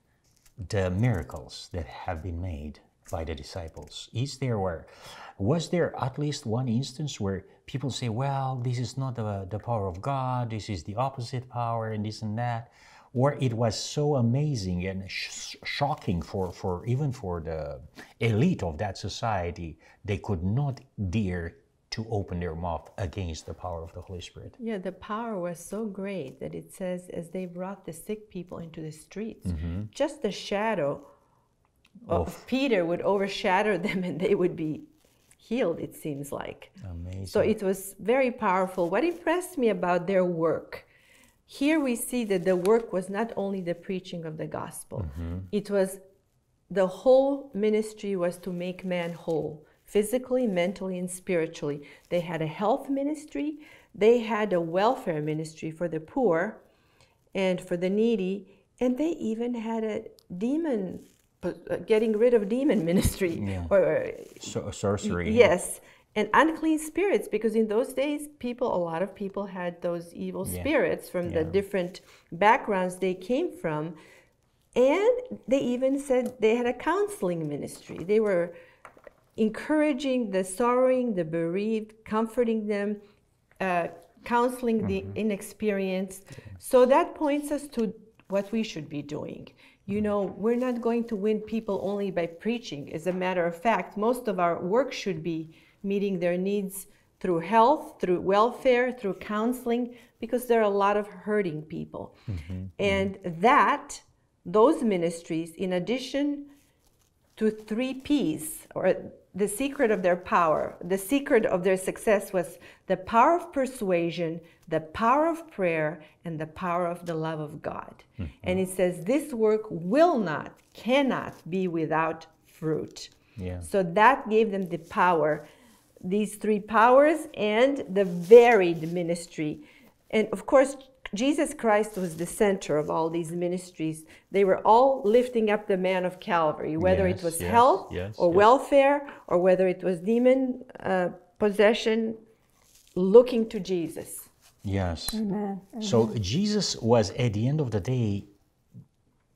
the miracles that have been made by the disciples? Is there where was there at least one instance where people say, "Well, this is not the, the power of God. This is the opposite power, and this and that," or it was so amazing and sh- shocking for for even for the elite of that society, they could not dare to open their mouth against the power of the Holy Spirit. Yeah, the power was so great that it says, as they brought the sick people into the streets, mm-hmm. just the shadow of, Peter would overshadow them and they would be healed, it seems like. Amazing. So it was very powerful. What impressed me about their work, here we see that the work was not only the preaching of the gospel, it was the whole ministry was to make man whole physically, mentally, and spiritually. They had a health ministry, they had a welfare ministry for the poor and for the needy, and they even had a demon, uh, getting rid of demon ministry. Yeah. Or, or So, sorcery. Yes, and unclean spirits, because in those days, people, a lot of people had those evil Yeah. spirits from the different backgrounds they came from. And they even said they had a counseling ministry. They were encouraging the sorrowing, the bereaved, comforting them, uh, counseling the inexperienced. So that points us to what we should be doing. You know, we're not going to win people only by preaching. As a matter of fact, most of our work should be meeting their needs through health, through welfare, through counseling, because there are a lot of hurting people. Mm-hmm. And that, those ministries, in addition to three P's, or the secret of their power. The secret of their success was the power of persuasion, the power of prayer, and the power of the love of God. Mm-hmm. And it says, This work will not, cannot be without fruit. Yeah. So that gave them the power, these three powers, and the varied ministry. And of course, Jesus Christ was the center of all these ministries. They were all lifting up the man of Calvary, whether Yes, it was yes, health yes, or yes. welfare or whether it was demon uh, possession, looking to Jesus. Yes. Amen. So Jesus was at the end of the day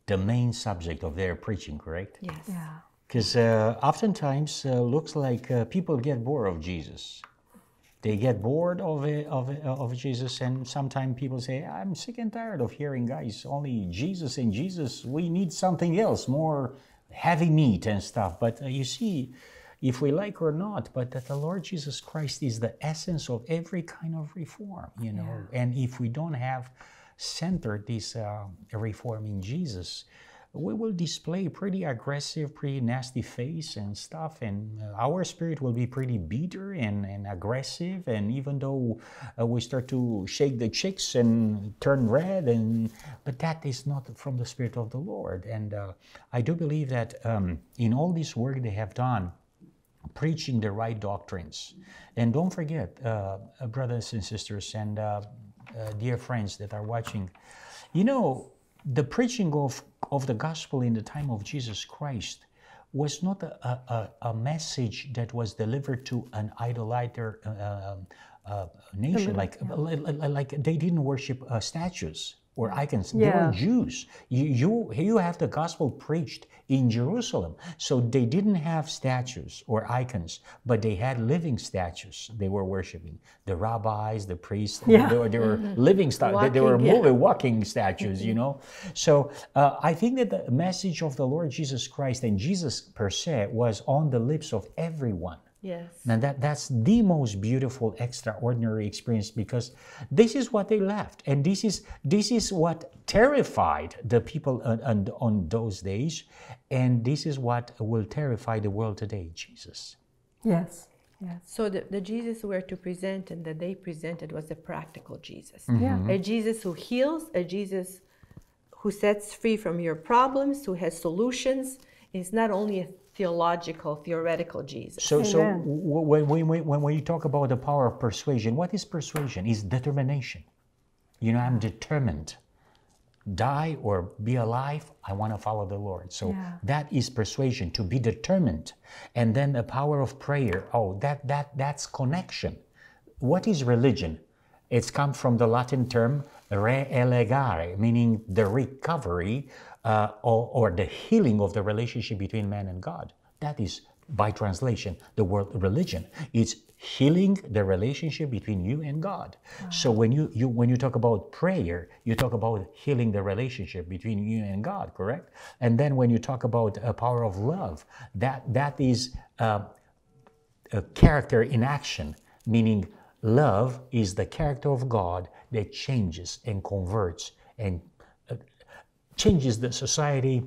the main subject of their preaching, correct? Yes. Yeah. Because uh, oftentimes uh, looks like uh, people get bored of Jesus. They get bored of of, of Jesus, and sometimes people say, "I'm sick and tired of hearing guys only Jesus and Jesus. We need something else, more heavy meat and stuff." But uh, you see, if we like or not, but that the Lord Jesus Christ is the essence of every kind of reform, you know. And if we don't have centered this uh, reform in Jesus, we will display pretty aggressive, pretty nasty face and stuff, and uh, our spirit will be pretty bitter and, and aggressive. And even though uh, we start to shake the cheeks and turn red, and but that is not from the spirit of the Lord. And uh, I do believe that um, in all this work they have done, preaching the right doctrines. And don't forget, uh, uh, brothers and sisters, and uh, dear friends that are watching, you know, the preaching of, of the gospel in the time of Jesus Christ was not a, a, a message that was delivered to an idolater uh, um, uh, nation. Like, like, like they didn't worship uh, statues or icons. They Yeah. were Jews. You, you, you have the gospel preached in Jerusalem. So they didn't have statues or icons, but they had living statues they were worshiping. The rabbis, the priests, Yeah. they were, they were living statues. They, they were yeah. moving, walking statues, you know. So uh, I think that the message of the Lord Jesus Christ and Jesus per se was on the lips of everyone. Yes. And that, that's the most beautiful, extraordinary experience because this is what they left. And this is, this is what terrified the people on, on, on those days. And this is what will terrify the world today Jesus. Yes. Yes. So the, the Jesus we were to present and that they presented was a practical Jesus. Mm-hmm. Yeah. A Jesus who heals, a Jesus who sets free from your problems, who has solutions. It's not only a theological, theoretical Jesus. So, so Amen. w- when, when, when, when we talk about the power of persuasion, what is persuasion? Is determination. You know, I'm determined. Die or be alive, I want to follow the Lord. So Yeah. that is persuasion, to be determined. And then the power of prayer. Oh, that that that's connection. What is religion? It's come from the Latin term re-elegare, meaning the recovery uh, or, or the healing of the relationship between man and God. That is, by translation, the word religion. It's healing the relationship between you and God. So when you, you when you talk about prayer, you talk about healing the relationship between you and God, correct? And then when you talk about a power of love, that that is uh, a character in action, meaning love is the character of God that changes and converts and changes the society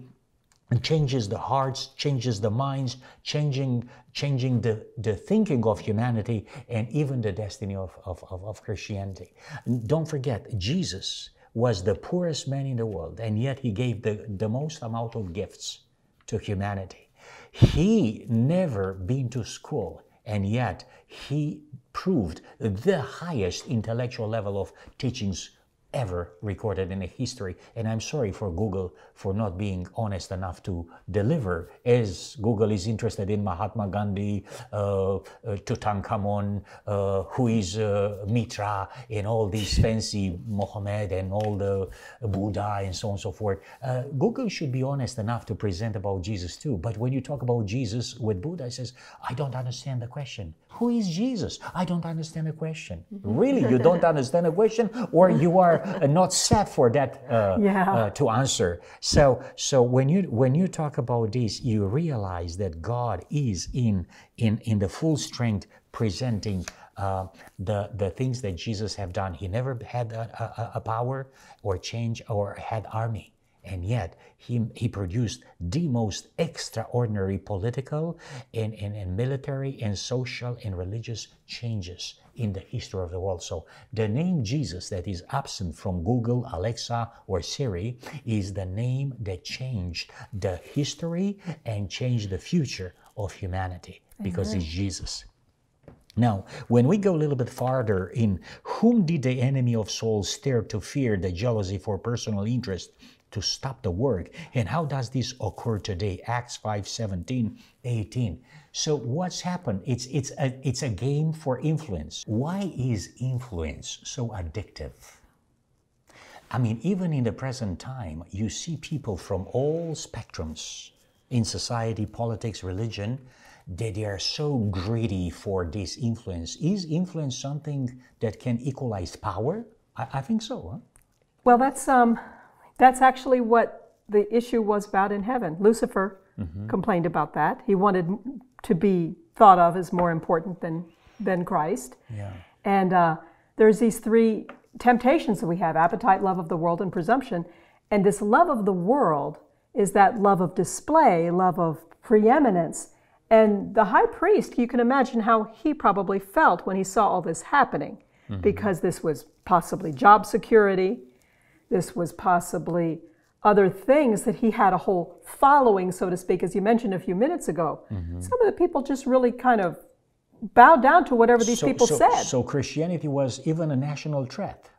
and changes the hearts, changes the minds, changing changing the, the thinking of humanity and even the destiny of, of, of, of Christianity. And don't forget, Jesus was the poorest man in the world, and yet he gave the, the most amount of gifts to humanity. He never been to school, and yet he proved the highest intellectual level of teachings ever recorded in the history. And I'm sorry for Google for not being honest enough to deliver, as Google is interested in Mahatma Gandhi, uh, uh, Tutankhamun, uh, who is uh, Mitra, and all these fancy Mohammed and all the Buddha and so on and so forth. Uh, Google should be honest enough to present about Jesus too. But when you talk about Jesus with Buddha, it says, I don't understand the question. Who is Jesus? I don't understand the question. Really, you don't understand the question, or you are uh, not set for that uh, Yeah. uh, to answer. So, so when you when you talk about this, you realize that God is in in in the full strength presenting uh, the the things that Jesus have done. He never had a, a, a power or change or had army. And yet, he, he produced the most extraordinary political and, and, and military and social and religious changes in the history of the world. So, the name Jesus that is absent from Google, Alexa, or Siri is the name that changed the history and changed the future of humanity because it's Jesus. Now, when we go a little bit farther in whom did the enemy of souls stir to fear the jealousy for personal interest to stop the work. And how does this occur today? Acts 5 17 18 so what's happened? It's it's a it's a game for influence. Why is influence so addictive? I mean even in the present time you see people from all spectrums in society politics religion that they are so greedy for this influence. Is influence something that can equalize power? I, I think so huh? Well, that's um, that's actually what the issue was about in heaven. Lucifer complained about that. He wanted to be thought of as more important than than Christ. yeah And uh, there's these three temptations that we have: appetite, love of the world, and presumption. And this love of the world is that love of display, love of preeminence. And the high priest, you can imagine how he probably felt when he saw all this happening, because this was possibly job security, this was possibly other things that he had a whole following, so to speak, as you mentioned a few minutes ago. Some of the people just really kind of bowed down to whatever these so, people so, said. so Christianity was even a national threat.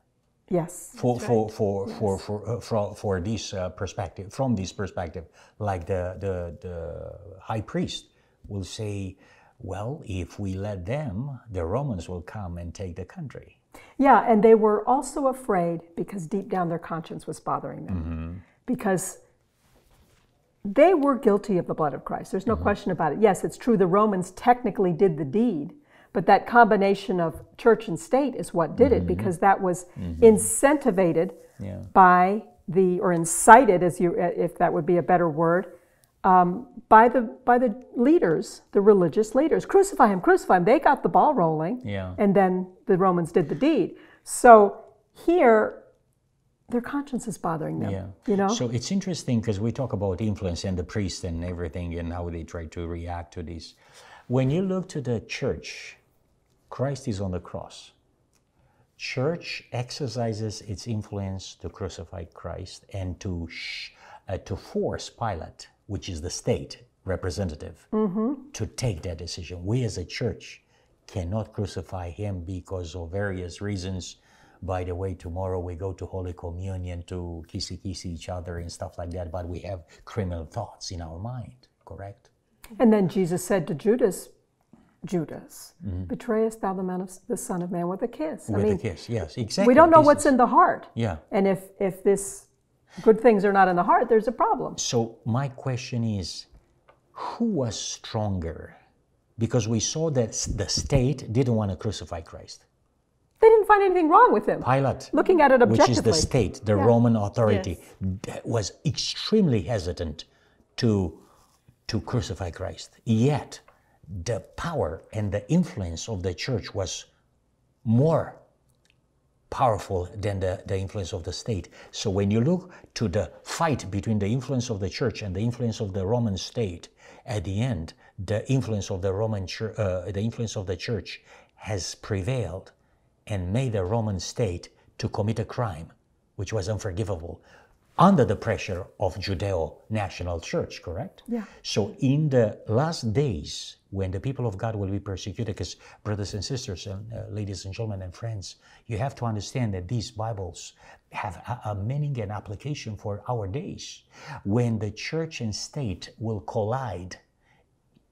Yes. for for for for for uh, for, for this uh, perspective from this perspective like the, the the high priest will say well if we let them the romans will come and take the country Yeah, and they were also afraid because deep down their conscience was bothering them. Mm-hmm. Because they were guilty of the blood of Christ. There's no mm-hmm. question about it. Yes, it's true the Romans technically did the deed, but that combination of church and state is what did it mm-hmm. because that was incentivated Yeah. by the or incited as you if that would be a better word um, by the by the leaders, the religious leaders. Crucify him, crucify him. They got the ball rolling Yeah. and then the Romans did the deed. So here, their conscience is bothering them. yeah You know? so it's interesting because we talk about influence and the priests and everything and how they try to react to this when you look to the church christ is on the cross church exercises its influence to crucify Christ and to sh- uh, to force Pilate, which is the state representative, to take that decision. We as a church cannot crucify him because of various reasons. By the way, tomorrow we go to Holy Communion to kissy kissy each other and stuff like that, but we have criminal thoughts in our mind, correct? and then Jesus said to Judas, Judas, mm-hmm. betrayest thou the, man of, the Son of Man with a kiss? I With mean, a kiss, yes, exactly. we don't know This what's is- in the heart. Yeah. And if, if this good things are not in the heart, there's a problem. So my question is, who was stronger? Because we saw that the state didn't want to crucify Christ. They didn't find anything wrong with him. Pilate, Looking at it objectively, which is the state, the Yeah. Roman authority, d- was extremely hesitant to to crucify Christ. Yet, the power and the influence of the church was more powerful than the, the influence of the state. So when you look to the fight between the influence of the church and the influence of the Roman state, at the end, the influence of the Roman church, uh, the influence of the church has prevailed and made the Roman state to commit a crime, which was unforgivable, under the pressure of Judeo national church, correct? Yeah. So in the last days, when the people of God will be persecuted, because brothers and sisters, and uh, ladies and gentlemen and friends, you have to understand that these Bibles have a, a meaning and application for our days. When the church and state will collide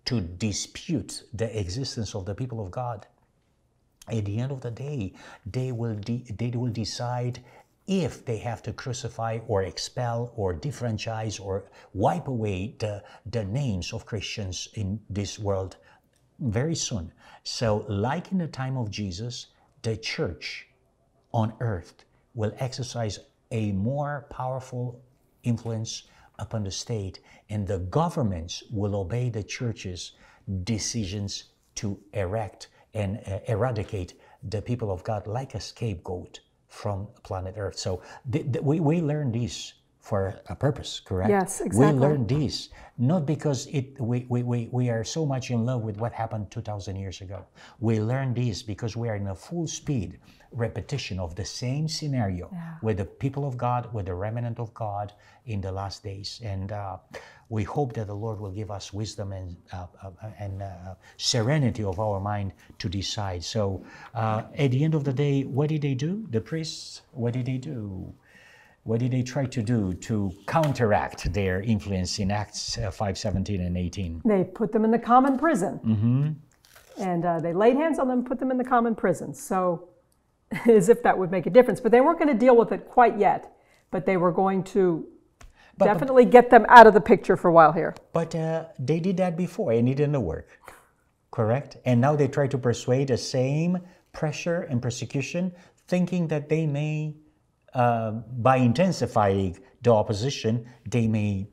to dispute the existence of the people of God, at the end of the day, they will de- they will decide if they have to crucify or expel or defranchise or wipe away the, the names of Christians in this world very soon. So, like in the time of Jesus, the church on earth will exercise a more powerful influence upon the state, and the governments will obey the church's decisions to erect and uh, eradicate the people of God like a scapegoat from planet Earth. So th- th- we, we learn this for a purpose, correct? Yes, exactly. We learn this not because it we, we, we, we are so much in love with what happened 2,000 years ago. We learn this because we are in a full speed repetition of the same scenario with the people of God, with the remnant of God in the last days. And uh, we hope that the Lord will give us wisdom and, uh, uh, and uh, serenity of our mind to decide. So uh, at the end of the day, what did they do? The priests, what did they do? What did they try to do to counteract their influence in Acts uh, 5, 17 and 18? They put them in the common prison. And uh, they laid hands on them, put them in the common prison. So, as if that would make a difference. But they weren't going to deal with it quite yet. But they were going to definitely get them out of the picture for a while here. But uh, they did that before and it didn't work. Correct? And now they try to persuade the same pressure and persecution, thinking that they may, uh, by intensifying the opposition, they may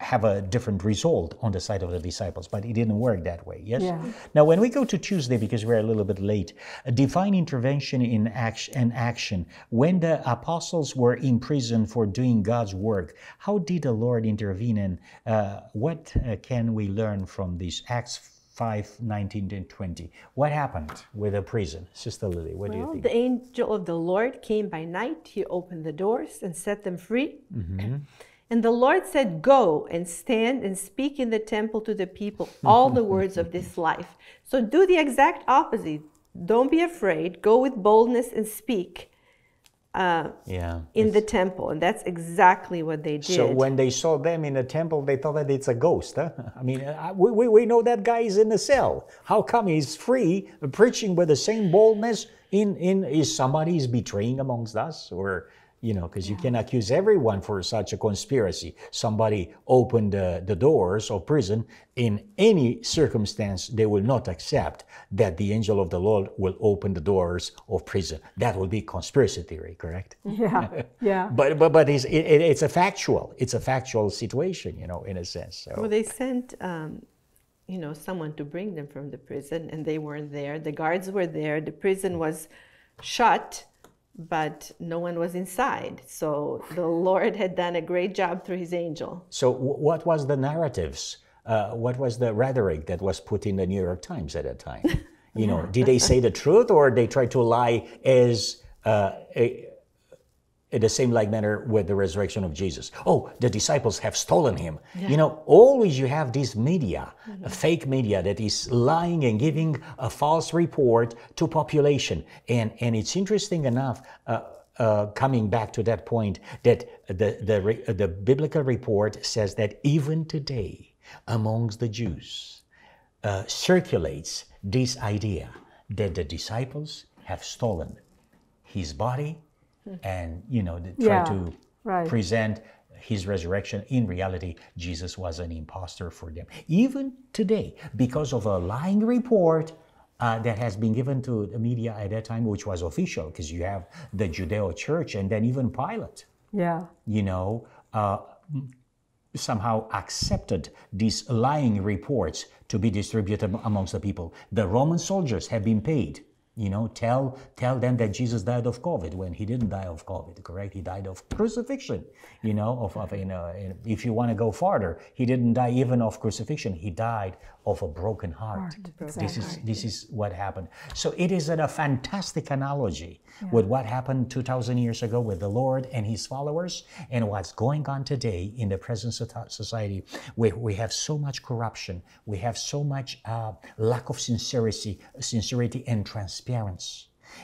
have a different result on the side of the disciples. But it didn't work that way, yes? Yeah. Now, when we go to Tuesday, because we're a little bit late, a divine intervention in action, and action. When the apostles were in prison for doing God's work, how did the Lord intervene, and uh, what uh, can we learn from these Acts 5, 19 and 20? What happened with the prison? Sister Lily, what do you Well, think? the angel of the Lord came by night. He opened the doors and set them free. And the Lord said, Go and stand and speak in the temple to the people all the words of this life. So do the exact opposite. Don't be afraid. Go with boldness and speak. uh, Yeah. in the temple, and that's exactly what they did. So when they saw them in the temple, they thought that it's a ghost. Huh? I mean, uh, we, we, we know that guy is in the cell. How come he's free, preaching with the same boldness? In in is somebody is betraying amongst us, or you know, because you can accuse everyone for such a conspiracy. Somebody opened the, the doors of prison. In any circumstance, they will not accept that the angel of the Lord will open the doors of prison. That will be conspiracy theory, correct? Yeah, yeah. But but but it's it, it- it's a factual it's a factual situation, you know, in a sense. Well, So they sent, um, you know, someone to bring them from the prison, and they weren't there. The guards were there. The prison was shut, but no one was inside. So the Lord had done a great job through His angel. so what was the narratives? Uh, what was the rhetoric that was put in the New York Times at that time? You know, did they say the truth or they try to lie as uh, a, in the same like manner with the resurrection of Jesus. Oh, the disciples have stolen him. You know, always you have this media, a fake media that is lying and giving a false report to population. And and it's interesting enough. Uh, uh, coming back to that point, that the the the biblical report says that even today, amongst the Jews, uh, circulates this idea that the disciples have stolen his body and you know try Yeah, to right. present his resurrection in reality jesus was an impostor for them even today because of a lying report uh, that has been given to the media at that time which was official because you have the judeo church and then even pilate Yeah. you know, uh, somehow accepted these lying reports to be distributed amongst the people. The Roman soldiers have been paid. You know, tell tell them that Jesus died of COVID when he didn't die of COVID. Correct? He died of crucifixion. You know, of, of you know, if you want to go farther, he didn't die even of crucifixion. He died of a broken heart. This is this is what happened. So it is a fantastic analogy with what happened 2,000 years ago with the Lord and His followers, and what's going on today in the present soci- society, where we have so much corruption, we have so much uh, lack of sincerity, sincerity and transparency.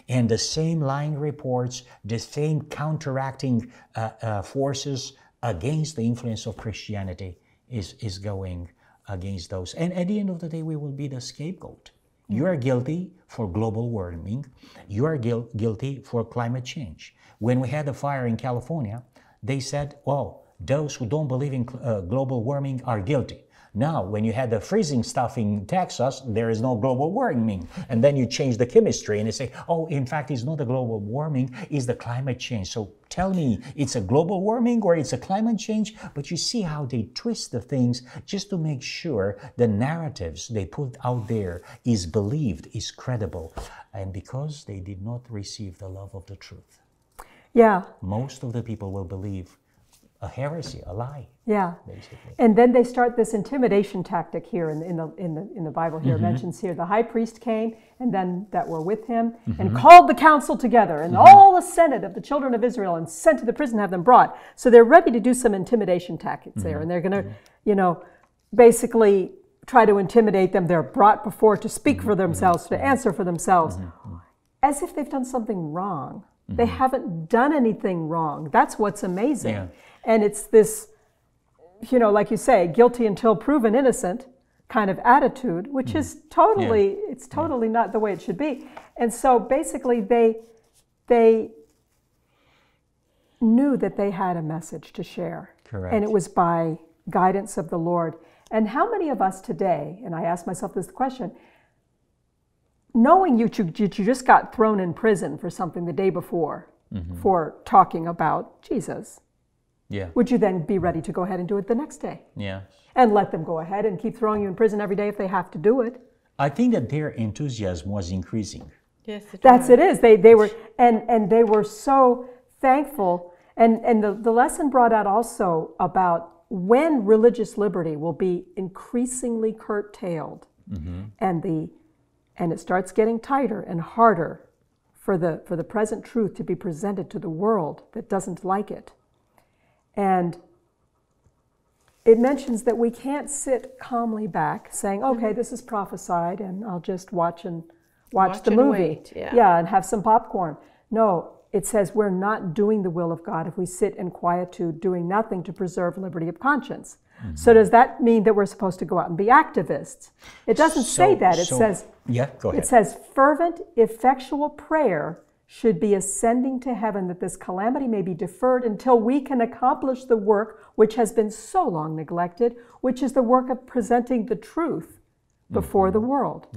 And the same lying reports, the same counteracting uh, uh, forces against the influence of Christianity is, is going against those. And at the end of the day, we will be the scapegoat. You are guilty for global warming. You are guil- guilty for climate change. When we had the fire in California, they said, well, those who don't believe in uh, global warming are guilty. Now, when you had the freezing stuff in Texas, there is no global warming. And then you change the chemistry and they say, oh, in fact, it's not the global warming, it's the climate change. So tell me, it's a global warming or it's a climate change? But you see how they twist the things just to make sure the narratives they put out there is believed, is credible. And because they did not receive the love of the truth, Yeah. most of the people will believe a heresy, a lie, Yeah. basically. And then they start this intimidation tactic here in, in, the, in, the, in the Bible here. Mm-hmm. mentions here the high priest came and then that were with him Mm-hmm. and called the council together and mm-hmm. all the senate of the children of Israel and sent to the prison to have them brought. So they're ready to do some intimidation tactics there. Mm-hmm. And they're going to, mm-hmm. you know, basically try to intimidate them. They're brought before to speak for themselves, to answer for themselves, as if they've done something wrong. They haven't done anything wrong. That's what's amazing. Yeah. And it's this you know, like you say, guilty until proven innocent kind of attitude, which mm-hmm. is totally, it's totally not the way it should be. And so basically they, they knew that they had a message to share. Correct. And it was by guidance of the Lord. And how many of us today, and I ask myself this question, knowing you, you, you just got thrown in prison for something the day before, mm-hmm. for talking about Jesus, Yeah. would you then be ready to go ahead and do it the next day? Yeah. And let them go ahead and keep throwing you in prison every day if they have to do it. I think that their enthusiasm was increasing. Yes, it That's was. it is. They they were and and they were so thankful. And and the, the lesson brought out also about when religious liberty will be increasingly curtailed mm-hmm. and the and it starts getting tighter and harder for the for the present truth to be presented to the world that doesn't like it. And it mentions that we can't sit calmly back saying, okay, mm-hmm. this is prophesied and I'll just watch and watch, Watch the and movie. wait, yeah. and have some popcorn. No, it says we're not doing the will of God if we sit in quietude, doing nothing to preserve liberty of conscience. Mm-hmm. So does that mean that we're supposed to go out and be activists? It doesn't say that. It so- says Yeah, go ahead. it says fervent, effectual prayer should be ascending to heaven that this calamity may be deferred until we can accomplish the work which has been so long neglected, which is the work of presenting the truth before the world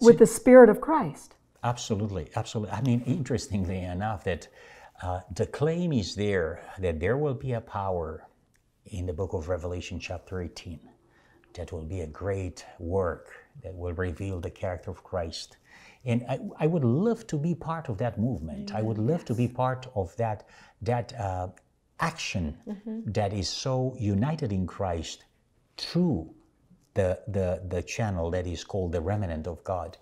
with the Spirit of Christ. Absolutely, absolutely. I mean, interestingly enough, that uh, the claim is there that there will be a power in the book of Revelation, chapter 18, that will be a great work that will reveal the character of Christ. And I, I would love to be part of that movement. I would love to be part of that, that uh, action that is so united in Christ through the, the, the channel that is called the remnant of God.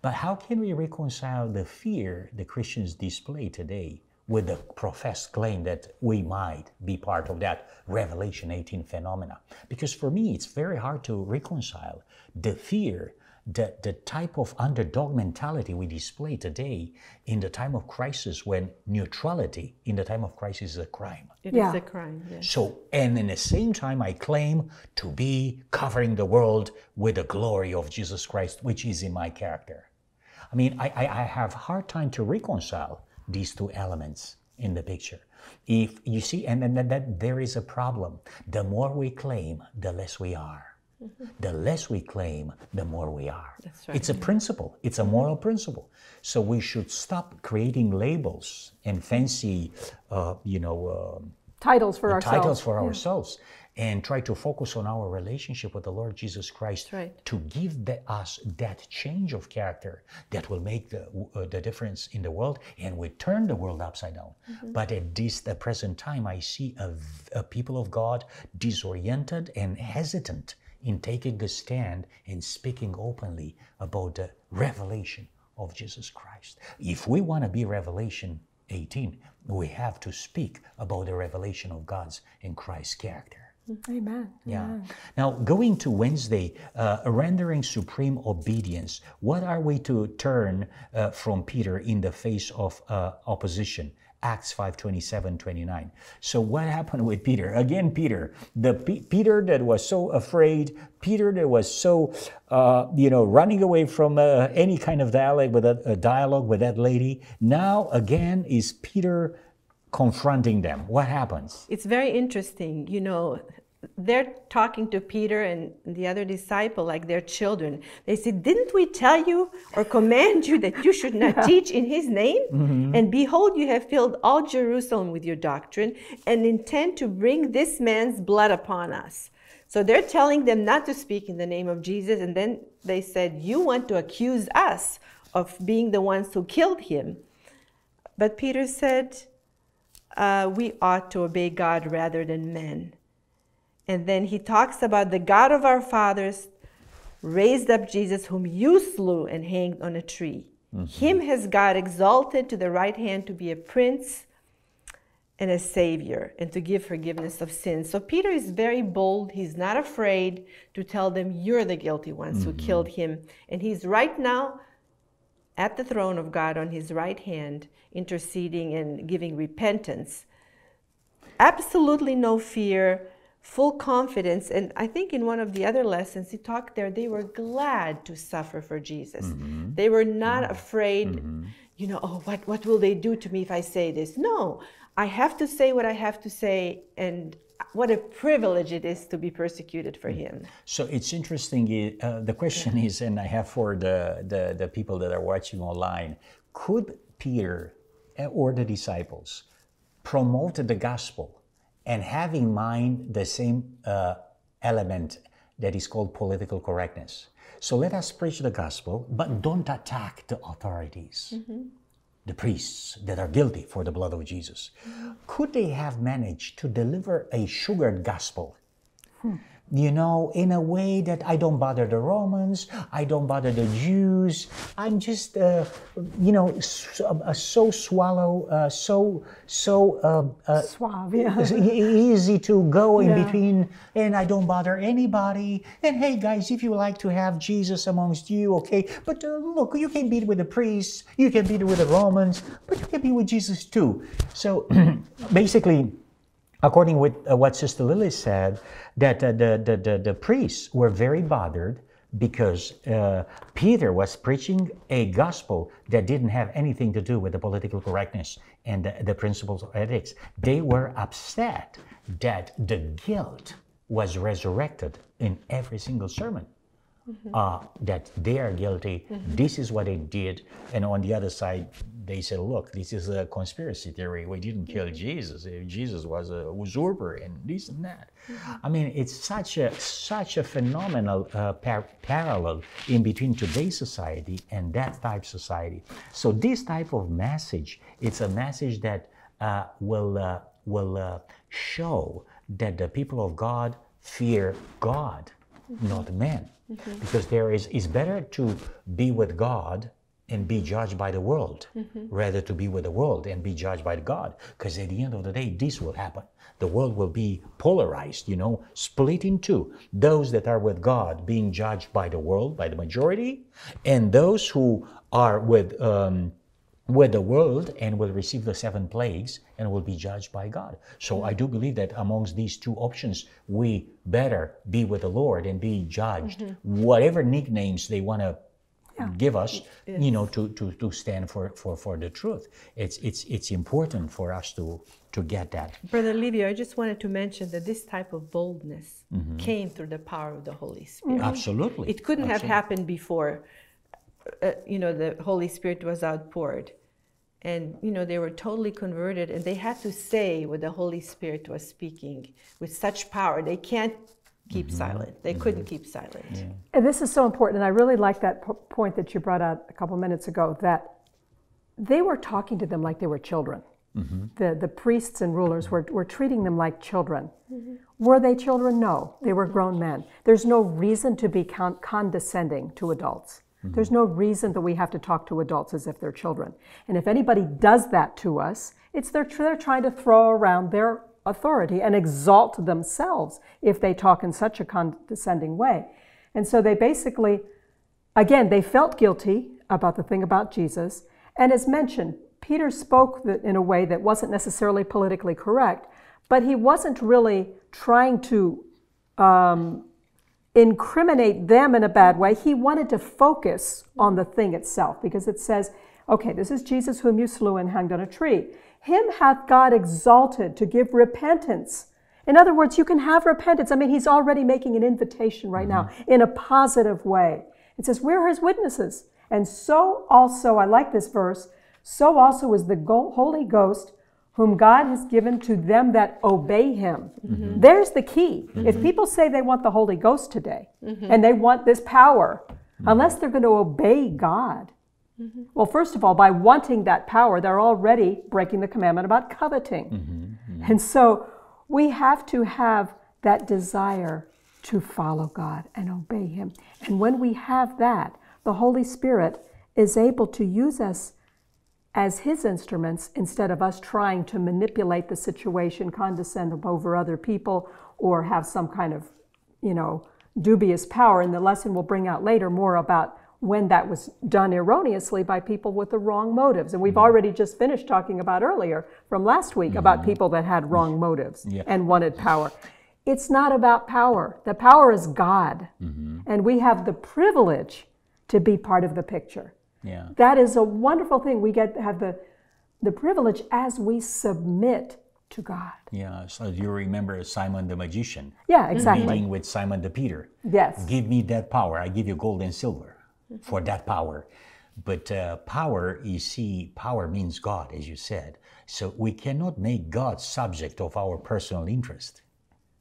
But how can we reconcile the fear the Christians display today with the professed claim that we might be part of that Revelation 18 phenomena? Because for me, it's very hard to reconcile the fear, the, the type of underdog mentality we display today in the time of crisis when neutrality in the time of crisis is a crime. It is Yeah. a crime. Yes. So, and in the same time, I claim to be covering the world with the glory of Jesus Christ, which is in my character. I mean, I, I, I have hard time to reconcile these two elements in the picture. If you see, and then that, that there is a problem. The more we claim, the less we are. The less we claim, the more we are. That's right. It's a principle. It's a moral principle. So we should stop creating labels and fancy, uh, you know, um Titles for ourselves. titles for ourselves and try to focus on our relationship with the Lord Jesus Christ right. to give the, us that change of character that will make the, uh, the difference in the world and we turn the world upside down. But at this the present time, I see a people of God disoriented and hesitant in taking a stand and speaking openly about the revelation of Jesus Christ. If we want to be Revelation 18, we have to speak about the revelation of God's and Christ's character. Amen. Yeah. Now, going to Wednesday, uh, rendering supreme obedience. What are we to turn uh, from Peter in the face of uh, opposition? Acts 5 27, 29. So, what happened with Peter? Again, Peter, the P- Peter that was so afraid, Peter that was so, uh, you know, running away from uh, any kind of dialogue with that, uh, dialogue with that lady. Now, again, is Peter confronting them. What happens? It's very interesting. You know, they're talking to Peter and the other disciple like they're children. They say, Didn't we tell you or command you that you should not teach in his name? And behold, you have filled all Jerusalem with your doctrine and intend to bring this man's blood upon us. So they're telling them not to speak in the name of Jesus. And then they said, You want to accuse us of being the ones who killed him. But Peter said, uh, we ought to obey God rather than men. And then he talks about the God of our fathers raised up Jesus, whom you slew and hanged on a tree. Mm-hmm. Him has God exalted to the right hand to be a prince and a savior and to give forgiveness of sins. So Peter is very bold. He's not afraid to tell them, You're the guilty ones who mm-hmm. killed him. And he's right now at the throne of God on his right hand, interceding and giving repentance. Absolutely no fear, full confidence. And I think in one of the other lessons, he talked there, they were glad to suffer for Jesus. They were not afraid, you know, oh, what, what will they do to me if I say this? No, I have to say what I have to say. And what a privilege it is to be persecuted for him. So it's interesting. Uh, the question is, and I have for the, the, the people that are watching online, could Peter uh, or the disciples promote the gospel and have in mind the same uh, element that is called political correctness? So let us preach the gospel, but don't attack the authorities. Mm-hmm. The priests that are guilty for the blood of Jesus. Mm-hmm. Could they have managed to deliver a sugared gospel hmm. You know, in a way that I don't bother the Romans, I don't bother the Jews. I'm just, uh, you know, so, uh, so swallow, uh, so so uh, uh, Suave, yeah. easy to go in Yeah. between, and I don't bother anybody. And hey, guys, if you like to have Jesus amongst you, okay. But uh, look, you can be with the priests, you can be with the Romans, but you can be with Jesus too. So basically according with uh, what Sister Lily said, that uh, the, the, the, the priests were very bothered because uh, Peter was preaching a gospel that didn't have anything to do with the political correctness and the, the principles of ethics. They were upset that the guilt was resurrected in every single sermon uh, that they are guilty. This is what they did. And on the other side, they said, look, this is a conspiracy theory. We didn't kill Jesus. Uh, Jesus was a usurper and this and that. I mean, it's such a such a phenomenal uh, par- parallel in between today's society and that type society. So this type of message, it's a message that uh, will uh, will uh, show that the people of God fear God not man. Because there is it's better to be with God and be judged by the world rather to be with the world and be judged by God. Because at the end of the day, this will happen. The world will be polarized, you know, split in two. Those that are with God being judged by the world, by the majority, and those who are with um, with the world and will receive the seven plagues and will be judged by God. So I do believe that amongst these two options, we better be with the Lord and be judged. Mm-hmm. Whatever nicknames they want to give us, you know, to, to, to stand for, for, for the truth. It's, it's, it's important for us to, to get that. Brother Livio, I just wanted to mention that this type of boldness mm-hmm. came through the power of the Holy Spirit. Absolutely. It couldn't have happened before, uh, you know, the Holy Spirit was outpoured. And, you know, they were totally converted and they had to say what the Holy Spirit was speaking with such power. They can't keep mm-hmm. silent. They mm-hmm. couldn't keep silent. And this is so important, and I really like that po- point that you brought out a couple minutes ago that they were talking to them like they were children. Mm-hmm. The, the priests and rulers were, were treating them like children. Were they children? No, they were grown men. There's no reason to be con- condescending to adults. There's no reason that we have to talk to adults as if they're children. And if anybody does that to us, it's they're, they're trying to throw around their authority and exalt themselves if they talk in such a condescending way. And so they basically, again, they felt guilty about the thing about Jesus. And as mentioned, Peter spoke in a way that wasn't necessarily politically correct, but he wasn't really trying to um, incriminate them in a bad way. He wanted to focus on the thing itself because it says, okay, this is Jesus whom you slew and hanged on a tree. Him hath God exalted to give repentance. In other words, you can have repentance. I mean, he's already making an invitation right now mm-hmm. in a positive way. It says, We're his witnesses. And so also, I like this verse, so also is the Holy Ghost whom God has given to them that obey him. Mm-hmm. There's the key. Mm-hmm. If people say they want the Holy Ghost today mm-hmm. and they want this power, unless they're going to obey God, well, first of all, by wanting that power, they're already breaking the commandment about coveting. And so we have to have that desire to follow God and obey Him. And when we have that, the Holy Spirit is able to use us as His instruments instead of us trying to manipulate the situation, condescend over other people, or have some kind of, you know, dubious power. And the lesson we'll bring out later more about when that was done erroneously by people with the wrong motives. And we've mm-hmm. already just finished talking about earlier from last week about mm-hmm. people that had wrong motives Yeah. and wanted power. It's not about power. The power is God. Mm-hmm. And we have the privilege to be part of the picture. Yeah. That is a wonderful thing. We get to have the, the privilege as we submit to God. Yeah. So you remember Simon the magician Yeah, exactly. meeting with Simon the Peter. Yes. Give me that power. I give you gold and silver for that power. But uh, power, you see, power means God, as you said. So we cannot make God subject of our personal interest.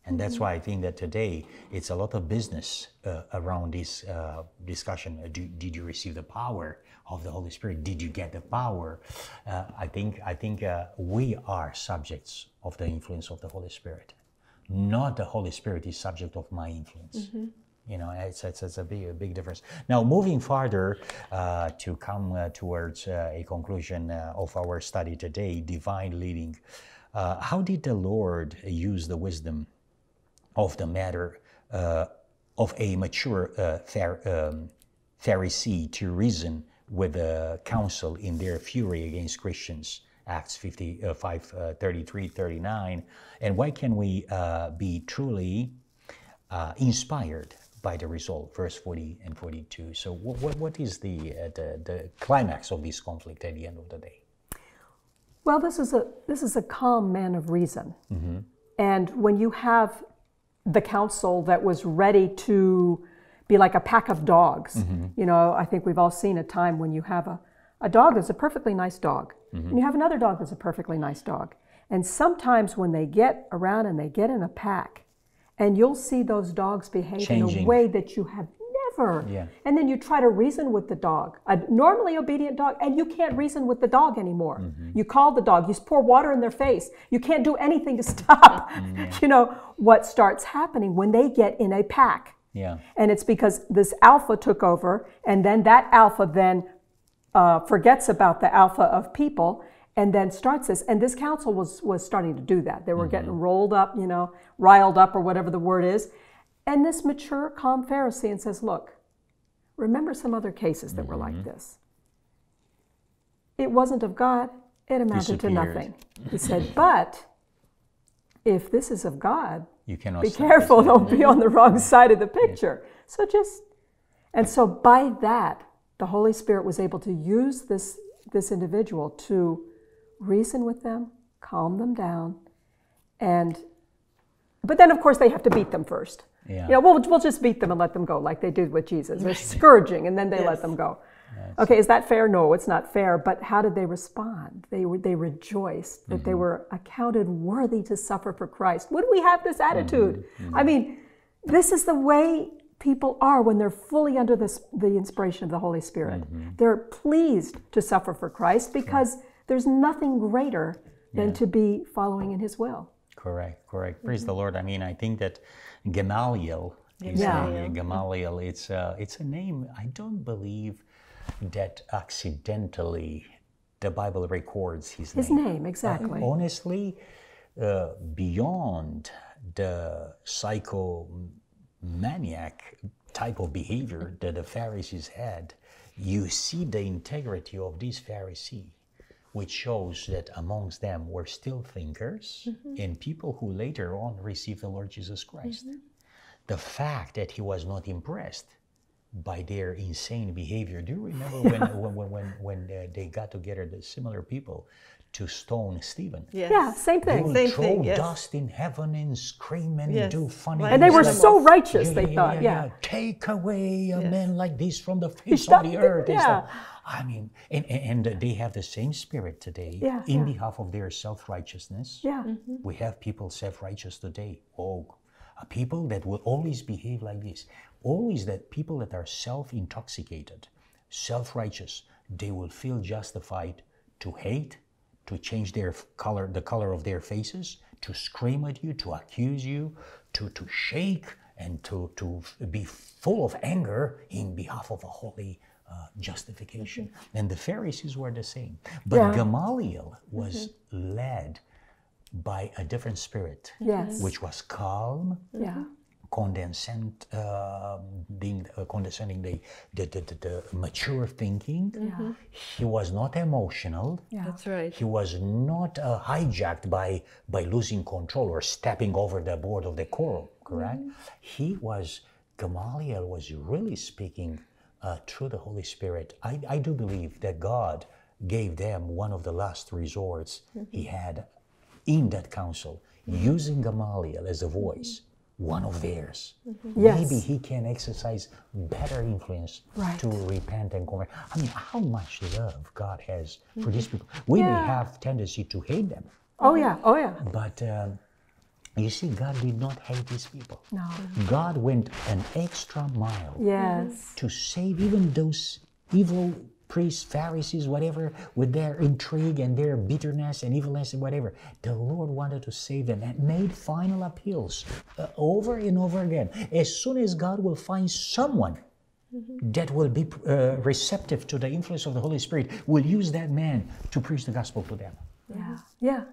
And that's why I think that today it's a lot of business uh, around this uh, discussion. Uh, do, did you receive the power of the Holy Spirit? Did you get the power? Uh, I think I think uh, we are subjects of the influence of the Holy Spirit. not the Holy Spirit is subject of my influence. You know, it's, it's, it's a big, a big difference. Now, moving farther uh, to come uh, towards uh, a conclusion uh, of our study today, divine leading. Uh, how did the Lord use the wisdom of the matter uh, of a mature uh, um, Pharisee to reason with the council in their fury against Christians? Acts 55, uh, 33, 39. And why can we uh, be truly uh, inspired by the result, verse 40 and 42? So, what, what, what is the, uh, the, the climax of this conflict at the end of the day? Well, this is a this is a calm man of reason, and when you have the council that was ready to be like a pack of dogs, mm-hmm. you know, I think we've all seen a time when you have a, a dog that's a perfectly nice dog, mm-hmm. and you have another dog that's a perfectly nice dog, and sometimes when they get around and they get in a pack, and you'll see those dogs behave in a way that you have never. Yeah. And then you try to reason with the dog, a normally obedient dog, and you can't reason with the dog anymore. Mm-hmm. You call the dog, you pour water in their face. You can't do anything to stop, mm-hmm. you know, what starts happening when they get in a pack. Yeah. And it's because this alpha took over, and then that alpha then uh, forgets about the alpha of people and then starts this. And this council was, was starting to do that. They were getting rolled up, you know, riled up, or whatever the word is. And this mature, calm Pharisee and says, Look, remember some other cases that were like this. It wasn't of God, it amounted to nothing. He said, But if this is of God, You cannot be careful, don't be on the wrong side of the picture. So just, and so by that, the Holy Spirit was able to use this, this individual to reason with them, calm them down, and, but then of course they have to beat them first. Yeah. You know, we'll, we'll just beat them and let them go like they did with Jesus. They're scourging and then they let them go. Okay, is that fair? No, it's not fair. But how did they respond? They were they rejoiced that they mm-hmm. were accounted worthy to suffer for Christ. Would we have this attitude? Mm-hmm. I mean, this is the way people are when they're fully under this, the inspiration of the Holy Spirit. Mm-hmm. They're pleased to suffer for Christ because there's nothing greater than to be following in His will. Correct, correct. Praise the Lord. I mean, I think that Gamaliel is Yeah. Gamaliel. It's a, it's a name. I don't believe that accidentally the Bible records his, His name. name, exactly. Honestly, uh, beyond the psychomaniac type of behavior that the Pharisees had, you see the integrity of this Pharisee, which shows that amongst them were still thinkers and people who later on received the Lord Jesus Christ. The fact that he was not impressed by their insane behavior. Do you remember when, when, when, when, when uh, they got together, the similar people, to stone Stephen? Yes. Yeah, same They thing. would Same throw thing, yes. dust in heaven and scream and Yes. do funny Like And they were things so righteous, yeah, they yeah, thought, yeah, yeah. Take away a Yes. man like this from the face stopped of the earth. Yeah. the- I mean, and, and and they have the same spirit today Yeah, in yeah. behalf of their self righteousness. Yeah. We have people self righteous today. Oh, people that will always behave like this. Always that people that are self intoxicated, self righteous, they will feel justified to hate, to change their color, the color of their faces, to scream at you, to accuse you, to, to shake, and to, to be full of anger in behalf of a holy uh, justification. And the Pharisees were the same. But Yeah. Gamaliel was led by a different spirit, Yes. which was calm, Yeah. Condescend, uh, being, uh, condescending, the, the, the, the, the mature thinking. He was not emotional. Yeah. That's right. He was not uh, hijacked by, by losing control or stepping over the board of the quorum, correct? He was, Gamaliel was really speaking uh, through the Holy Spirit. I, I do believe that God gave them one of the last resorts he had in that council, using Gamaliel as a voice, one of theirs. Yes. Maybe he can exercise better influence Right. to repent and convert. I mean, how much love God has for these people. We may have tendency to hate them, Oh, yeah. Oh, yeah. but um, you see, God did not hate these people. No. God went an extra mile Yes. to save even those evil priests, Pharisees, whatever, with their intrigue and their bitterness and evilness and whatever. The Lord wanted to save them and made final appeals uh, over and over again. As soon as God will find someone that will be uh, receptive to the influence of the Holy Spirit, will use that man to preach the gospel to them. Yeah. Yeah.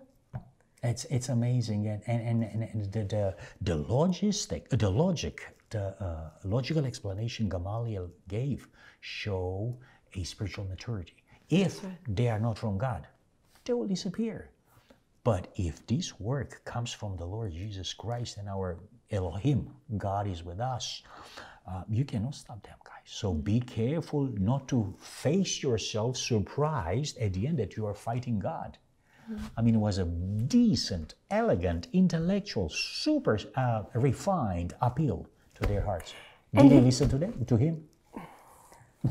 It's it's amazing, and and and, and the, the the logistic, the logic, the uh, logical explanation Gamaliel gave show a spiritual maturity. If they are not from God, they will disappear. But if this work comes from the Lord Jesus Christ and our Elohim, God is with us, uh, you cannot stop them, guys. So be careful not to face yourself surprised at the end that you are fighting God. I mean, it was a decent, elegant, intellectual, super uh, refined appeal to their hearts. Did they listen to them, to him?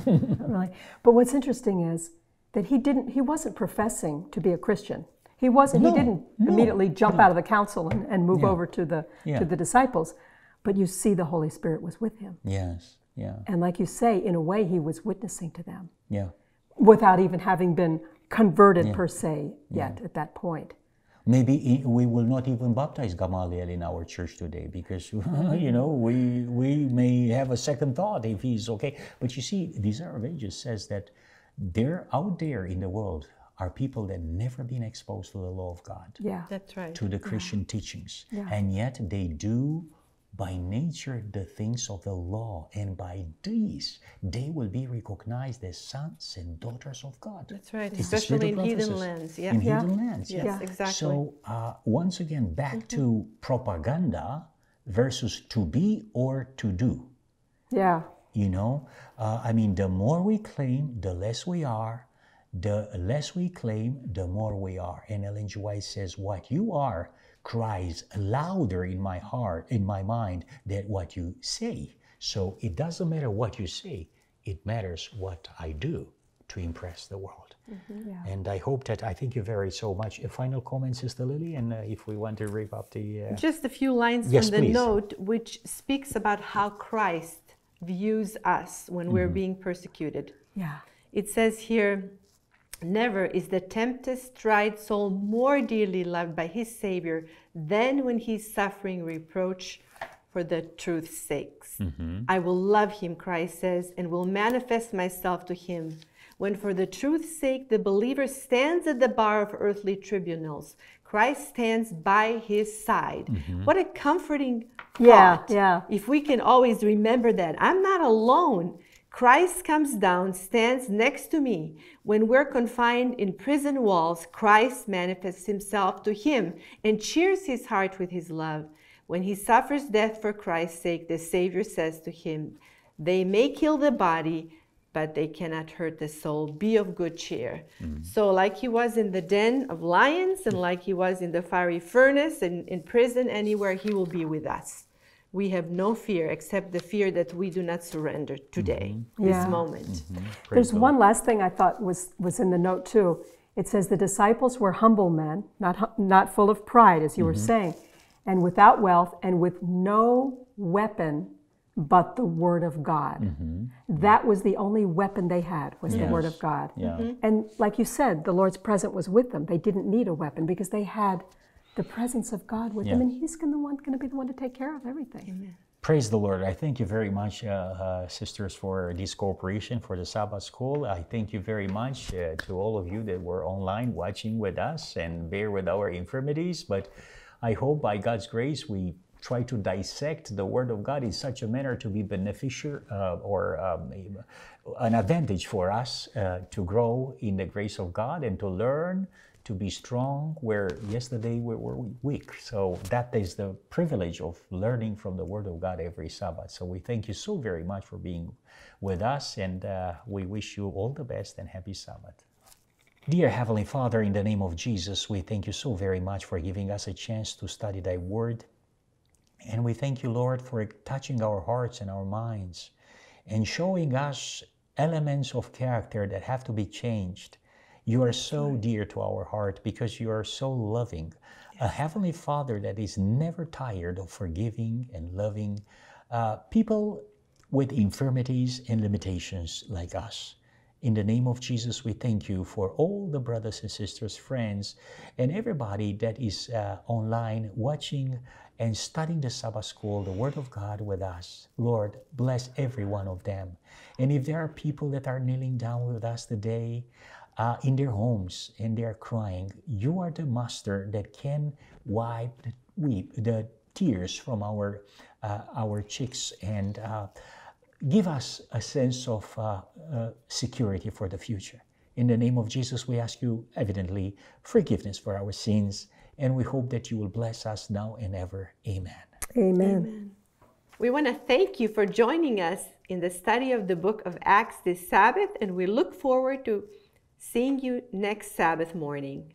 Really. But what's interesting is that he didn't. He wasn't professing to be a Christian. He wasn't. No, he didn't no, immediately jump out of the council and, and move Yeah. over to the Yeah. to the disciples. But you see, the Holy Spirit was with him, Yes. Yeah. and like you say, in a way, he was witnessing to them Yeah. without even having been converted per se yet at that point. Maybe we will not even baptize Gamaliel in our church today because, you know, we, we may have a second thought if he's okay. But you see, Desire of Ages says that there, out there in the world, are people that never been exposed to the law of God. Yeah. That's right. to the Christian teachings. Yeah. And yet they do by nature the things of the law. And by these, they will be recognized as sons and daughters of God. That's right. It's Especially in heathen lands. Yeah. In Yeah. heathen lands. Yes, Yeah. exactly. So, uh, once again, back to propaganda versus to be or to do. Yeah. You know, uh, I mean, the more we claim, the less we are. The less we claim, the more we are. And Ellen G. White says, What you are cries louder in my heart, in my mind, than what you say. So it doesn't matter what you say, it matters what I do to impress the world. Yeah. And I hope that I thank you very so much. A final comment, Sister Lily, and uh, if we want to wrap up the. Uh, Just a few lines Yes, from the please. note which speaks about how Christ views us when we're Mm-hmm. being persecuted. Yeah. It says here, Never is the tempest tried soul more dearly loved by his Savior than when he's suffering reproach for the truth's sakes. Mm-hmm. I will love him, Christ says, and will manifest myself to him. When for the truth's sake the believer stands at the bar of earthly tribunals, Christ stands by his side. Mm-hmm. What a comforting Yeah, thought. yeah. If we can always remember that, I'm not alone. Christ comes down, stands next to me. When we're confined in prison walls, Christ manifests himself to him and cheers his heart with his love. When he suffers death for Christ's sake, the Savior says to him, They may kill the body, but they cannot hurt the soul. Be of good cheer. Mm-hmm. So, like he was in the den of lions, and like he was in the fiery furnace and in prison, anywhere, he will be with us. We have no fear except the fear that we do not surrender today, mm-hmm. Yeah. this moment. Mm-hmm. praise There's the one last thing I thought was, was in the note too. It says the disciples were humble men, not, not full of pride, as you were mm-hmm. saying, and without wealth, and with no weapon but the word of God. That was the only weapon they had, was the word of God. Yeah. And like you said, the Lord's presence was with them. They didn't need a weapon because they had the presence of God with them, Yeah. and He's gonna, gonna be the one to take care of everything. Praise the Lord. I thank you very much, uh, uh, sisters, for this cooperation for the Sabbath School. I thank you very much uh, to all of you that were online watching with us and bear with our infirmities. But I hope by God's grace we try to dissect the Word of God in such a manner to be beneficial uh, or um, an advantage for us uh, to grow in the grace of God and to learn to be strong where yesterday we were weak. So that is the privilege of learning from the Word of God every Sabbath. So we thank you so very much for being with us and uh, we wish you all the best and happy Sabbath. Dear Heavenly Father, in the name of Jesus, we thank you so very much for giving us a chance to study Thy Word. And we thank you, Lord, for touching our hearts and our minds and showing us elements of character that have to be changed. You are so dear to our heart because you are so loving. A Heavenly Father that is never tired of forgiving and loving uh, people with infirmities and limitations like us. In the name of Jesus, we thank you for all the brothers and sisters, friends, and everybody that is uh, online watching and studying the Sabbath School, the Word of God with us. Lord, bless every one of them. And if there are people that are kneeling down with us today, uh, in their homes and they're crying, you are the master that can wipe the weep the tears from our uh, our cheeks and uh, give us a sense of uh, uh, security for the future. In the name of Jesus, we ask you evidently forgiveness for our sins, and we hope that you will bless us now and ever. Amen. Amen. We want to thank you for joining us in the study of the book of Acts this Sabbath, and we look forward to seeing you next Sabbath morning.